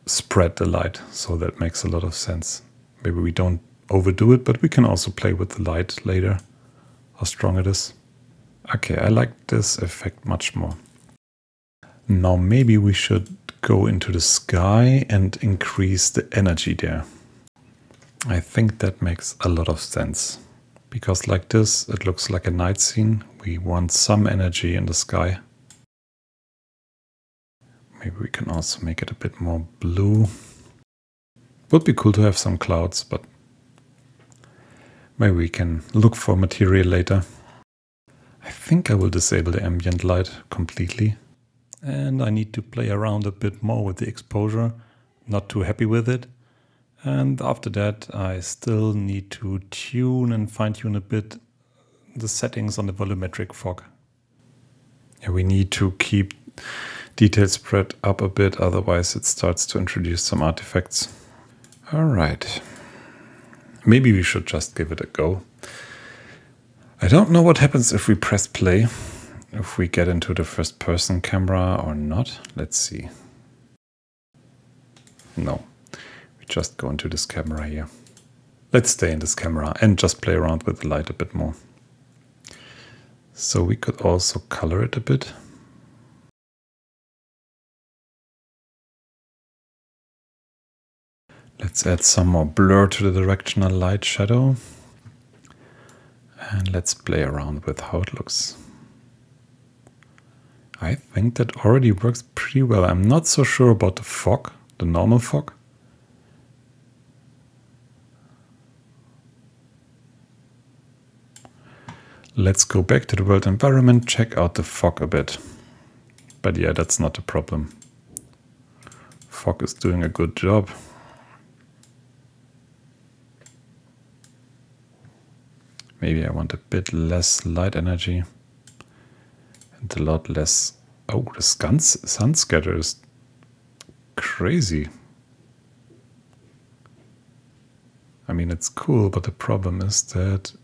Speaker 2: spread the light. So that makes a lot of sense. Maybe we don't overdo it, but we can also play with the light later, how strong it is. Okay, I like this effect much more. Now maybe we should go into the sky and increase the energy there. I think that makes a lot of sense. Because like this, it looks like a night scene. We want some energy in the sky. Maybe we can also make it a bit more blue. Would be cool to have some clouds, but maybe we can look for material later. I think I will disable the ambient light completely. And I need to play around a bit more with the exposure. Not too happy with it. And after that, I still need to tune and fine tune a bit the settings on the volumetric fog. Yeah, we need to keep detail spread up a bit, otherwise it starts to introduce some artifacts. All right. Maybe we should just give it a go. I don't know what happens if we press play, if we get into the first person camera or not. Let's see. No, we just go into this camera here. Let's stay in this camera and just play around with the light a bit more. So we could also color it a bit. Let's add some more blur to the directional light shadow. And let's play around with how it looks. I think that already works pretty well. I'm not so sure about the fog, the normal fog. Let's go back to the world environment, check out the fog a bit. But yeah, that's not a problem. Fog is doing a good job. Maybe I want a bit less light energy and a lot less. Oh, the sun, sun scatter is crazy. I mean, it's cool, but the problem is that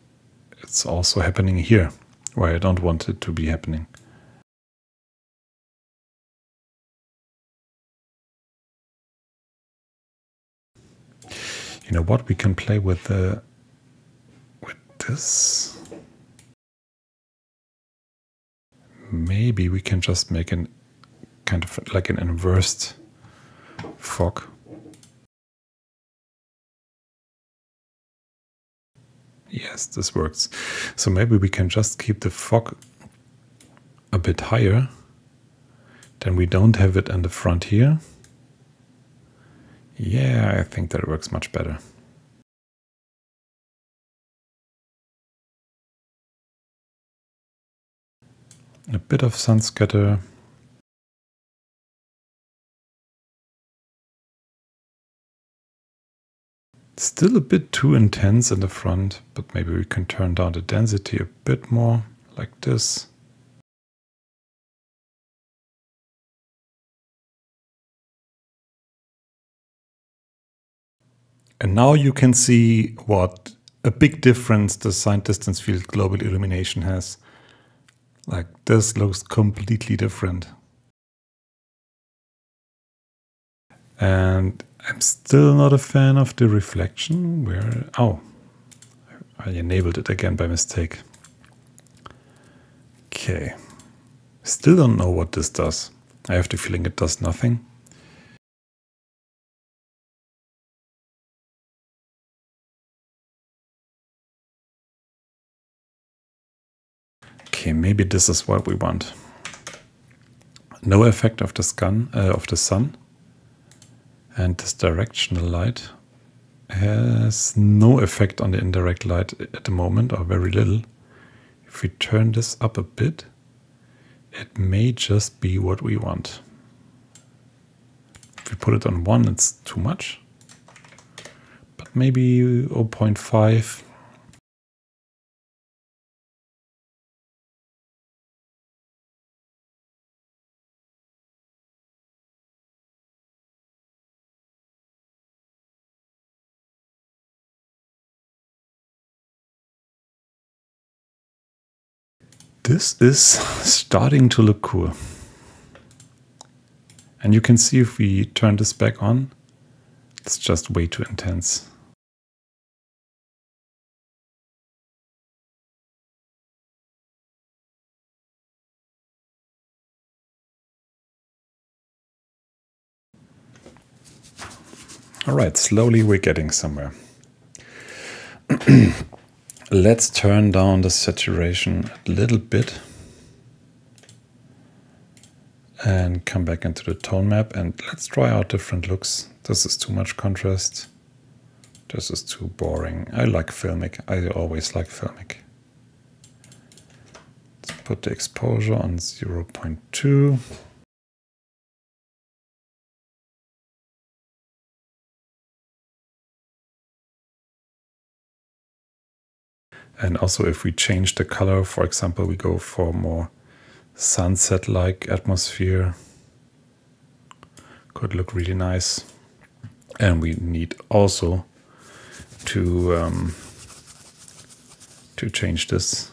Speaker 2: it's also happening here, where I don't want it to be happening. You know what? We can play with the this. Maybe we can just make an kind of like an inverted fog. Yes, this works. So maybe we can just keep the fog a bit higher. Then we don't have it in the front here. Yeah, I think that works much better. A bit of sun scatter. Still a bit too intense in the front, but maybe we can turn down the density a bit more, like this. And now you can see what a big difference the signed distance field global illumination has. Like this looks completely different. And I'm still not a fan of the reflection where, oh, I enabled it again by mistake. Okay. Still don't know what this does. I have the feeling it does nothing. Okay, maybe this is what we want. No effect of the sun, uh, of the sun. And this directional light has no effect on the indirect light at the moment, or very little. If we turn this up a bit, it may just be what we want. If we put it on 1, it's too much. But maybe 0.5 This is starting to look cool. And you can see if we turn this back on, it's just way too intense. All right, slowly we're getting somewhere. [CLEARS THROAT] Let's turn down the saturation a little bit. and come back into the tone map and let's try out different looks. This is too much contrast. This is too boring. I like filmic. I always like filmic. Let's put the exposure on 0.2. And also if we change the color, for example, we go for more sunset-like atmosphere, could look really nice. And we need also to um, to change this.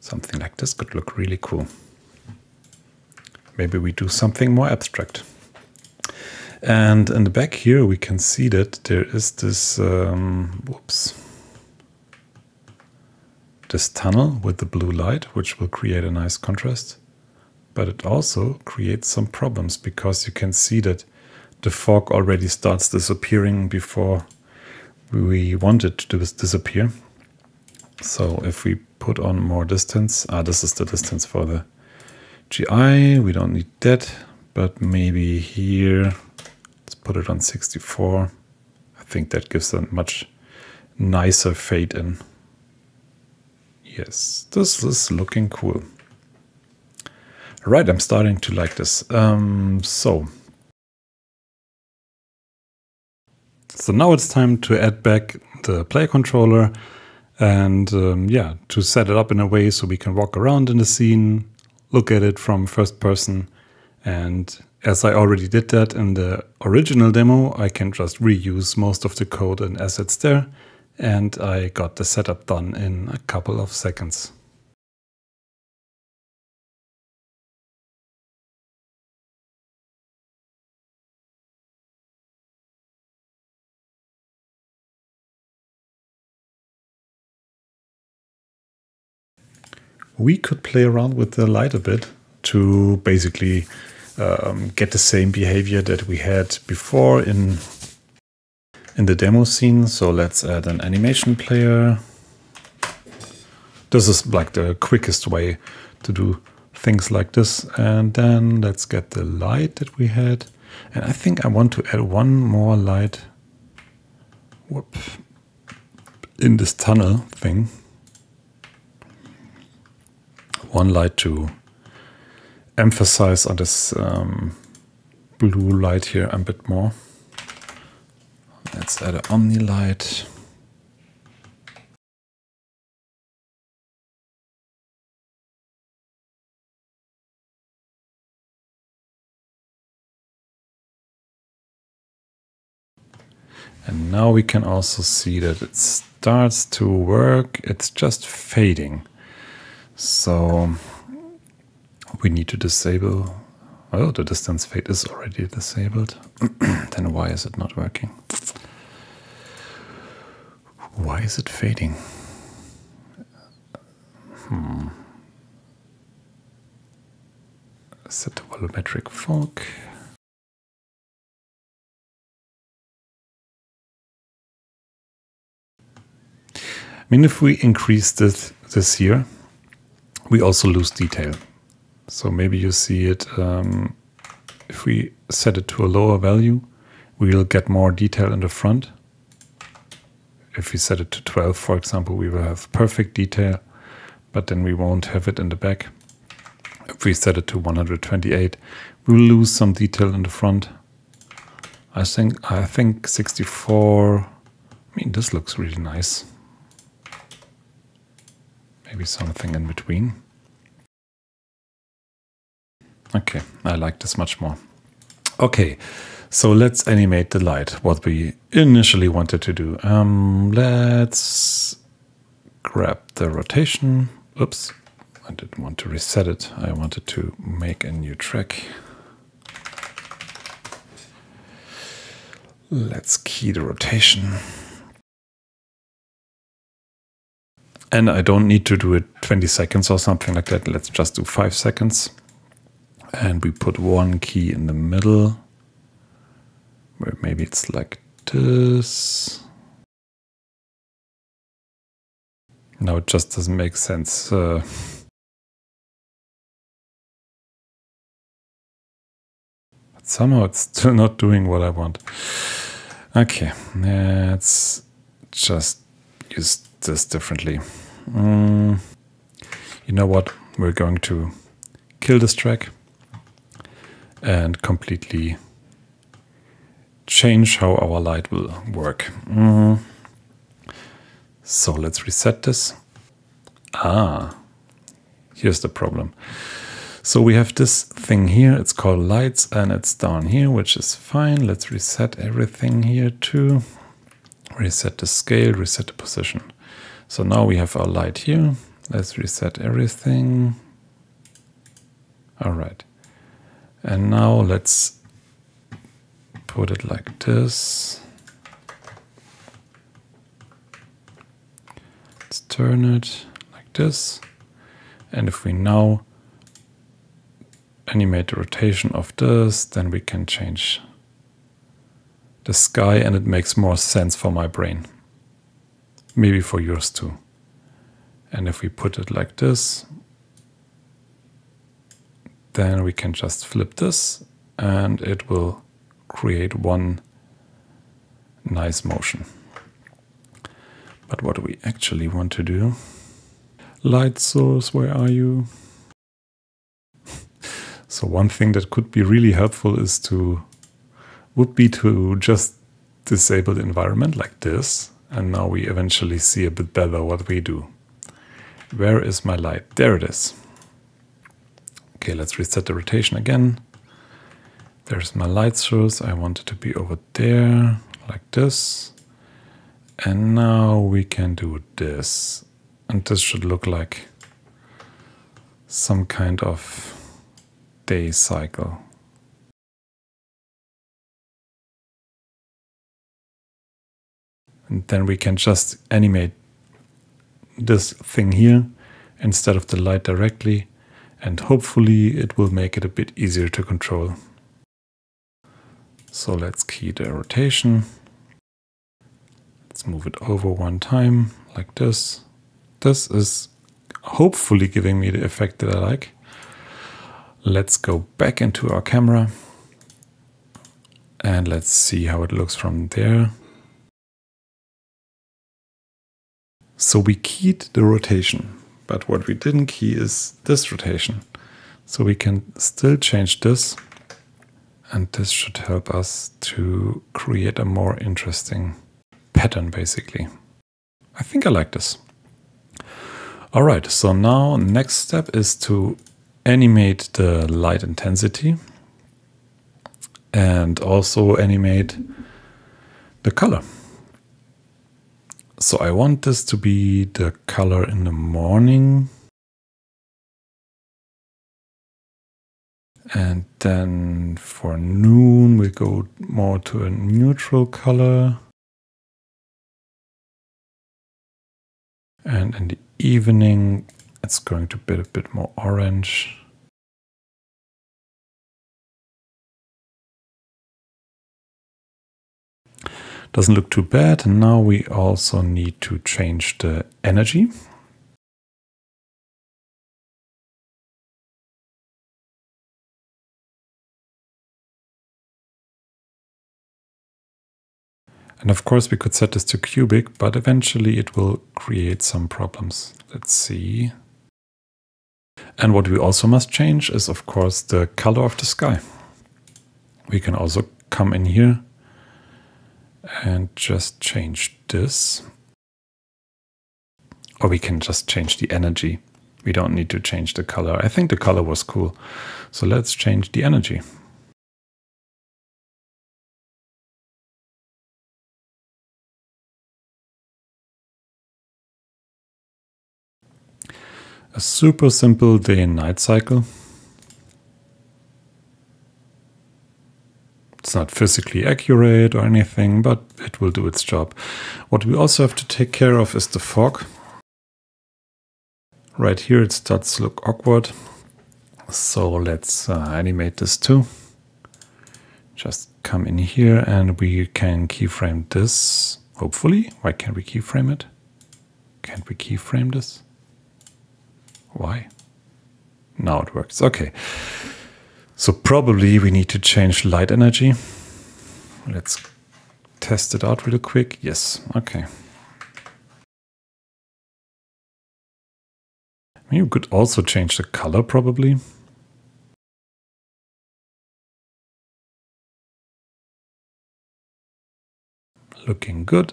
Speaker 2: Something like this could look really cool. Maybe we do something more abstract. And in the back here, we can see that there is this, um, whoops, this tunnel with the blue light, which will create a nice contrast. But it also creates some problems because you can see that the fog already starts disappearing before we want it to disappear. So if we put on more distance, ah, this is the distance for the GI, we don't need that, but maybe here Let's put it on 64. I think that gives a much nicer fade in. Yes, this is looking cool. Right, I'm starting to like this. Um, so, so now it's time to add back the player controller and um, yeah, to set it up in a way so we can walk around in the scene, look at it from first person and as I already did that in the original demo, I can just reuse most of the code and assets there. And I got the setup done in a couple of seconds. We could play around with the light a bit to basically um, get the same behavior that we had before in in the demo scene. So let's add an animation player. This is like the quickest way to do things like this. And then let's get the light that we had. And I think I want to add one more light whoop, in this tunnel thing. One light to emphasize on this um, blue light here a bit more. Let's add an omni light. And now we can also see that it starts to work. It's just fading. So we need to disable. Oh, the distance fade is already disabled. [CLEARS THROAT] then why is it not working? Why is it fading? Hmm. Set the volumetric fog. I mean, if we increase this this here, we also lose detail. So maybe you see it, um, if we set it to a lower value, we'll get more detail in the front. If we set it to 12, for example, we will have perfect detail, but then we won't have it in the back. If we set it to 128, we'll lose some detail in the front. I think I think 64. I mean, this looks really nice. Maybe something in between. Okay, I like this much more. Okay, so let's animate the light, what we initially wanted to do. Um, let's grab the rotation. Oops, I didn't want to reset it. I wanted to make a new track. Let's key the rotation. And I don't need to do it 20 seconds or something like that. Let's just do 5 seconds and we put one key in the middle. Where maybe it's like this. Now it just doesn't make sense uh, but somehow it's still not doing what i want. Okay let's just use this differently. Mm. you know what? We're going to kill this track and completely change how our light will work. Mm. So let's reset this. Ah, here's the problem. So we have this thing here, it's called lights and it's down here, which is fine. Let's reset everything here too. Reset the scale, reset the position. So now we have our light here. Let's reset everything. All right. And now let's put it like this. Let's turn it like this. And if we now animate the rotation of this, then we can change the sky and it makes more sense for my brain. Maybe for yours too. And if we put it like this, then we can just flip this and it will create one nice motion. But what do we actually want to do? Light source, where are you? [LAUGHS] so one thing that could be really helpful is to, would be to just disable the environment like this. And now we eventually see a bit better what we do. Where is my light? There it is. Okay, let's reset the rotation again. There's my light source. I want it to be over there, like this. And now we can do this. And this should look like some kind of day cycle. And then we can just animate this thing here instead of the light directly and hopefully it will make it a bit easier to control. So let's key the rotation. Let's move it over one time like this. This is hopefully giving me the effect that I like. Let's go back into our camera and let's see how it looks from there. So we keyed the rotation, but what we didn't key is this rotation. So we can still change this and this should help us to create a more interesting pattern basically. I think I like this. All right, so now next step is to animate the light intensity and also animate the color. So I want this to be the color in the morning. And then for noon, we go more to a neutral color. And in the evening, it's going to be a bit more orange. Doesn't look too bad. And now we also need to change the energy. And of course we could set this to cubic, but eventually it will create some problems. Let's see. And what we also must change is of course the color of the sky. We can also come in here and just change this. Or we can just change the energy. We don't need to change the color. I think the color was cool. So let's change the energy. A super simple day and night cycle. Not physically accurate or anything, but it will do its job. What we also have to take care of is the fog. Right here it starts to look awkward. So let's uh, animate this too. Just come in here and we can keyframe this, hopefully. Why can't we keyframe it? Can't we keyframe this? Why? Now it works. Okay. So probably we need to change light energy. Let's test it out real quick. Yes, okay. You could also change the color probably. Looking good.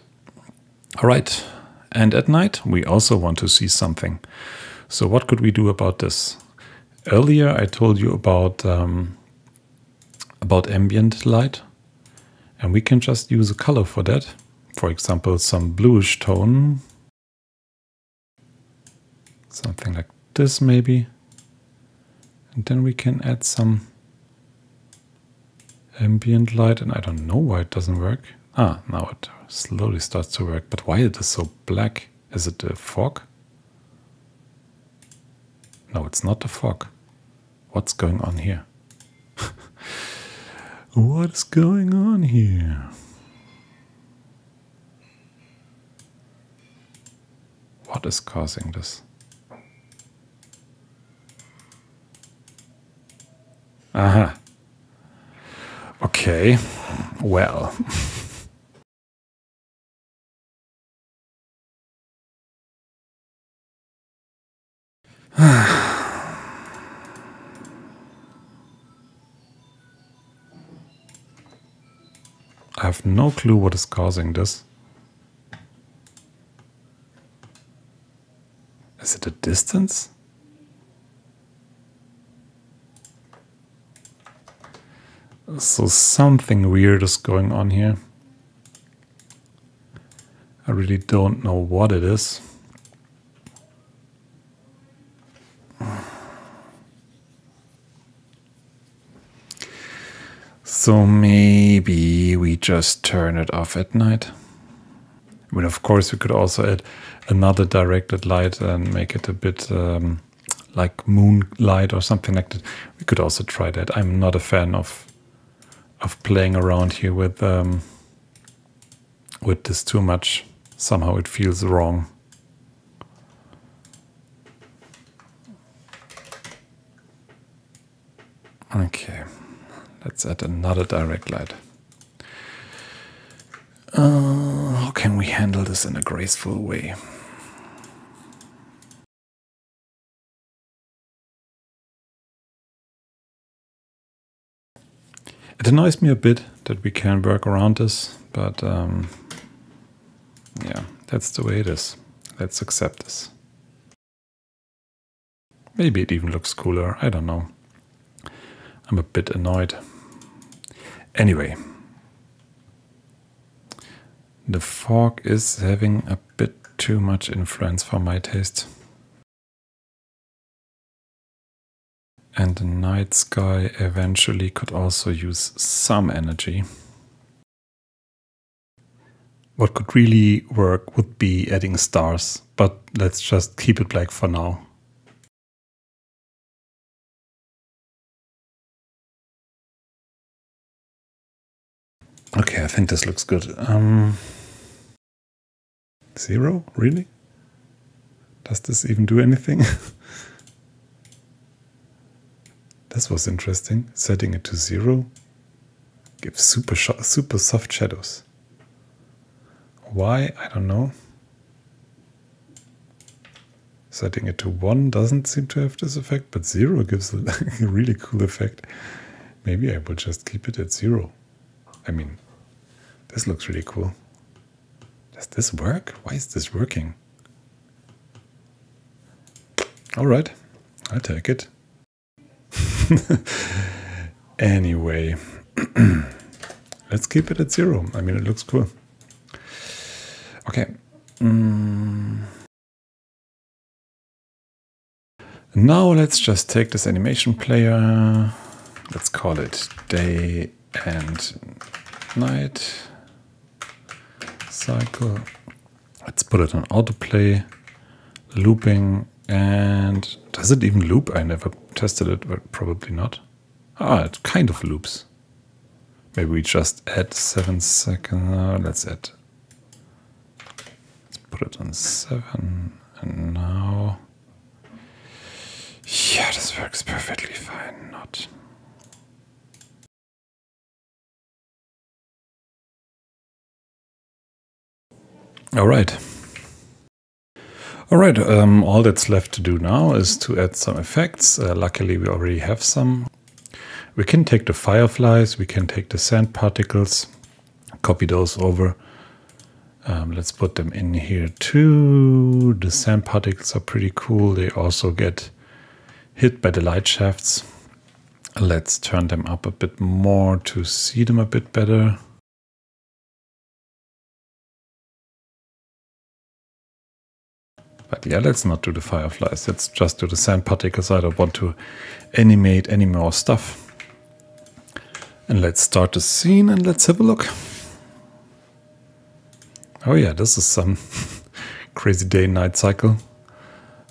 Speaker 2: All right. And at night, we also want to see something. So what could we do about this? Earlier, I told you about, um, about ambient light. And we can just use a color for that. For example, some bluish tone. Something like this maybe. And then we can add some ambient light. And I don't know why it doesn't work. Ah, now it slowly starts to work. But why it is so black? Is it a fog? No, it's not a fog. What's going on here? [LAUGHS] what is going on here? What is causing this? Aha. Okay. Well. [SIGHS] [SIGHS] have no clue what is causing this. Is it a distance? So something weird is going on here. I really don't know what it is. So maybe we just turn it off at night. I mean, of course, we could also add another directed light and make it a bit um, like moonlight or something like that. We could also try that. I'm not a fan of of playing around here with um, with this too much. Somehow it feels wrong. Okay. Let's add another direct light. Uh, how can we handle this in a graceful way? It annoys me a bit that we can work around this, but um, yeah, that's the way it is. Let's accept this. Maybe it even looks cooler, I don't know. I'm a bit annoyed. Anyway, the fog is having a bit too much influence for my taste. And the night sky eventually could also use some energy. What could really work would be adding stars, but let's just keep it black for now. Okay, I think this looks good. Um, zero? Really? Does this even do anything? [LAUGHS] this was interesting. Setting it to zero gives super super soft shadows. Why? I don't know. Setting it to one doesn't seem to have this effect, but zero gives a [LAUGHS] really cool effect. Maybe I will just keep it at zero. I mean, this looks really cool. Does this work? Why is this working? All right, I'll take it. [LAUGHS] anyway, [CLEARS THROAT] let's keep it at zero. I mean, it looks cool. Okay. Mm. Now let's just take this animation player. Let's call it day and night cycle. Let's put it on autoplay, looping, and does it even loop? I never tested it, but probably not. Ah, it kind of loops. Maybe we just add seven seconds. Uh, let's add. Let's put it on seven, and now. Yeah, this works perfectly fine. Not. All right. All right, um, all that's left to do now is to add some effects. Uh, luckily, we already have some. We can take the fireflies, we can take the sand particles, copy those over. Um, let's put them in here too. The sand particles are pretty cool. They also get hit by the light shafts. Let's turn them up a bit more to see them a bit better. But yeah, let's not do the fireflies. Let's just do the sand particles. I don't want to animate any more stuff. And let's start the scene and let's have a look. Oh yeah, this is some [LAUGHS] crazy day night cycle.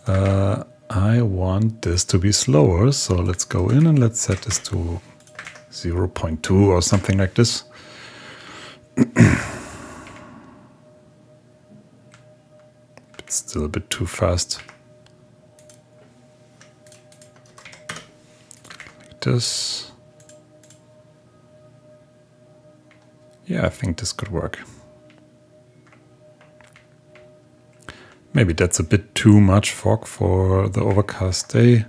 Speaker 2: Uh, I want this to be slower, so let's go in and let's set this to 0.2 or something like this. Still a bit too fast. Like this. Yeah, I think this could work. Maybe that's a bit too much fog for the overcast day.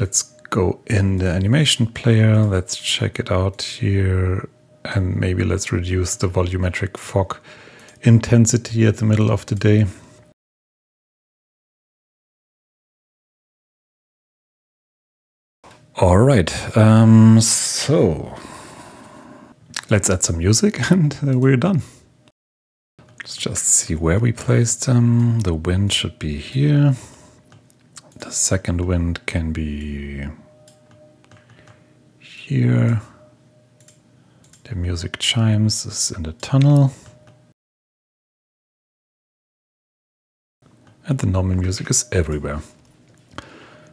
Speaker 2: Let's go in the animation player. Let's check it out here. And maybe let's reduce the volumetric fog intensity at the middle of the day. All right, um, so let's add some music [LAUGHS] and uh, we're done. Let's just see where we placed them. The wind should be here. The second wind can be here. The music chimes is in the tunnel. And the normal music is everywhere.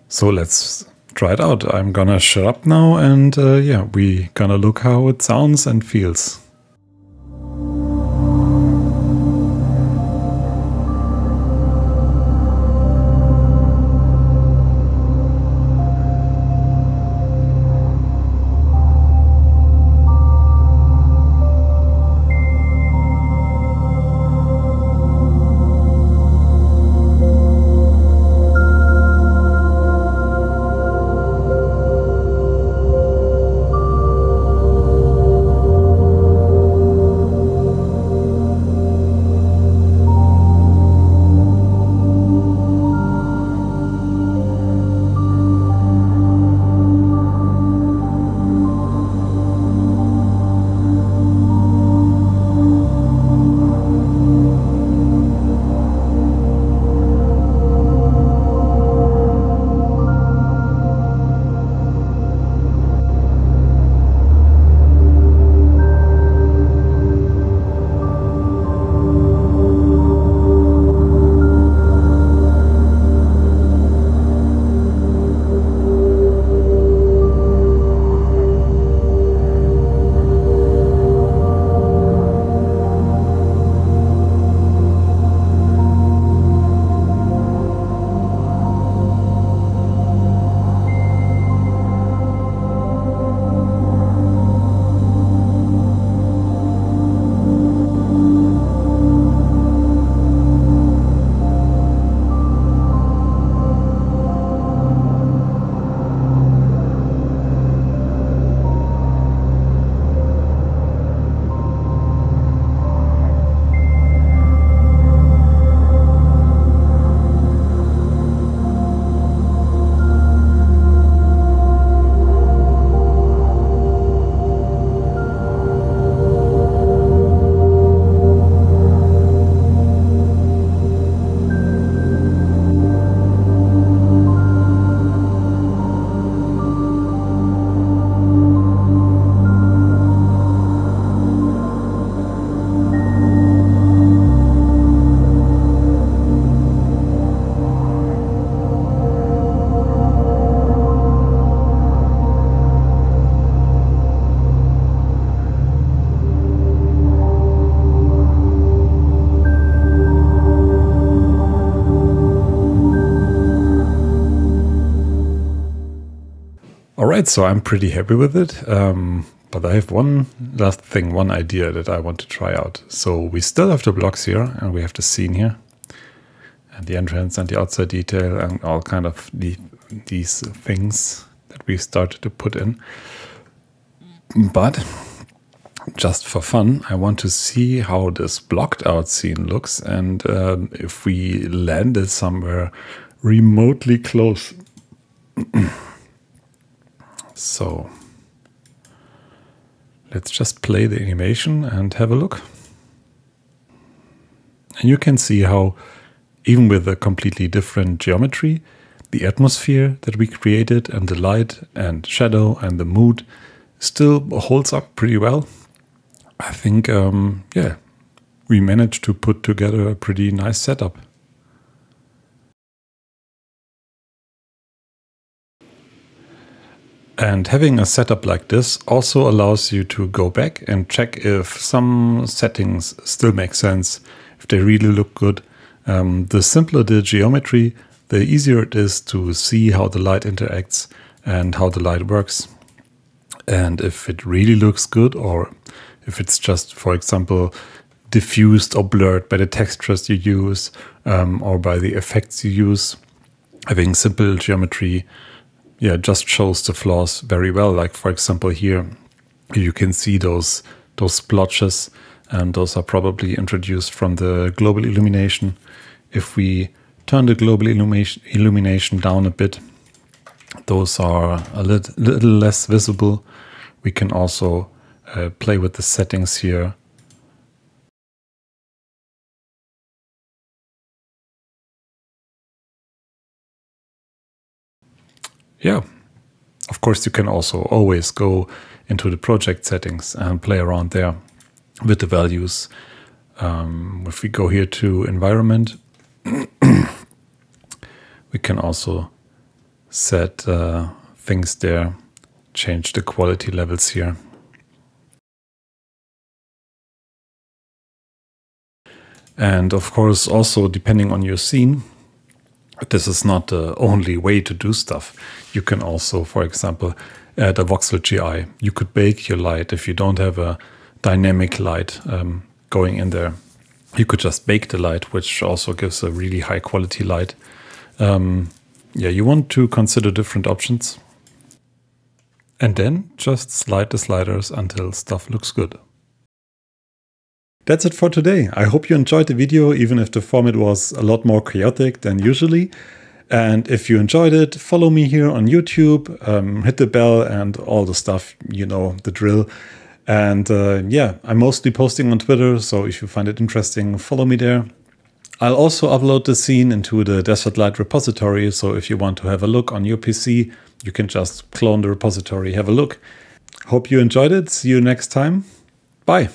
Speaker 2: So let's try it out. I'm gonna shut up now and uh, yeah, we gonna look how it sounds and feels. So I'm pretty happy with it. Um, But I have one last thing, one idea that I want to try out. So we still have the blocks here and we have the scene here and the entrance and the outside detail and all kind of the, these things that we started to put in. But just for fun, I want to see how this blocked out scene looks and um, if we landed somewhere remotely close. [CLEARS THROAT] so Let's just play the animation and have a look. And you can see how, even with a completely different geometry, the atmosphere that we created and the light and shadow and the mood still holds up pretty well. I think, um, yeah, we managed to put together a pretty nice setup. And having a setup like this also allows you to go back and check if some settings still make sense, if they really look good. Um, the simpler the geometry, the easier it is to see how the light interacts and how the light works. And if it really looks good, or if it's just, for example, diffused or blurred by the textures you use um, or by the effects you use, having simple geometry yeah, just shows the flaws very well. Like for example, here you can see those those splotches, and those are probably introduced from the global illumination. If we turn the global illumination illumination down a bit, those are a little, little less visible. We can also uh, play with the settings here yeah, of course, you can also always go into the project settings and play around there with the values. Um, if we go here to environment, [CLEARS THROAT] we can also set uh, things there, change the quality levels here. And of course, also depending on your scene, this is not the only way to do stuff. You can also, for example, add a voxel GI. You could bake your light if you don't have a dynamic light um, going in there. You could just bake the light, which also gives a really high quality light. Um, yeah, you want to consider different options. And then just slide the sliders until stuff looks good. That's it for today. I hope you enjoyed the video, even if the format was a lot more chaotic than usually. And if you enjoyed it, follow me here on YouTube, um, hit the bell and all the stuff, you know, the drill. And uh, yeah, I'm mostly posting on Twitter, so if you find it interesting, follow me there. I'll also upload the scene into the Desert Light repository, so if you want to have a look on your PC, you can just clone the repository, have a look. Hope you enjoyed it. See you next time. Bye.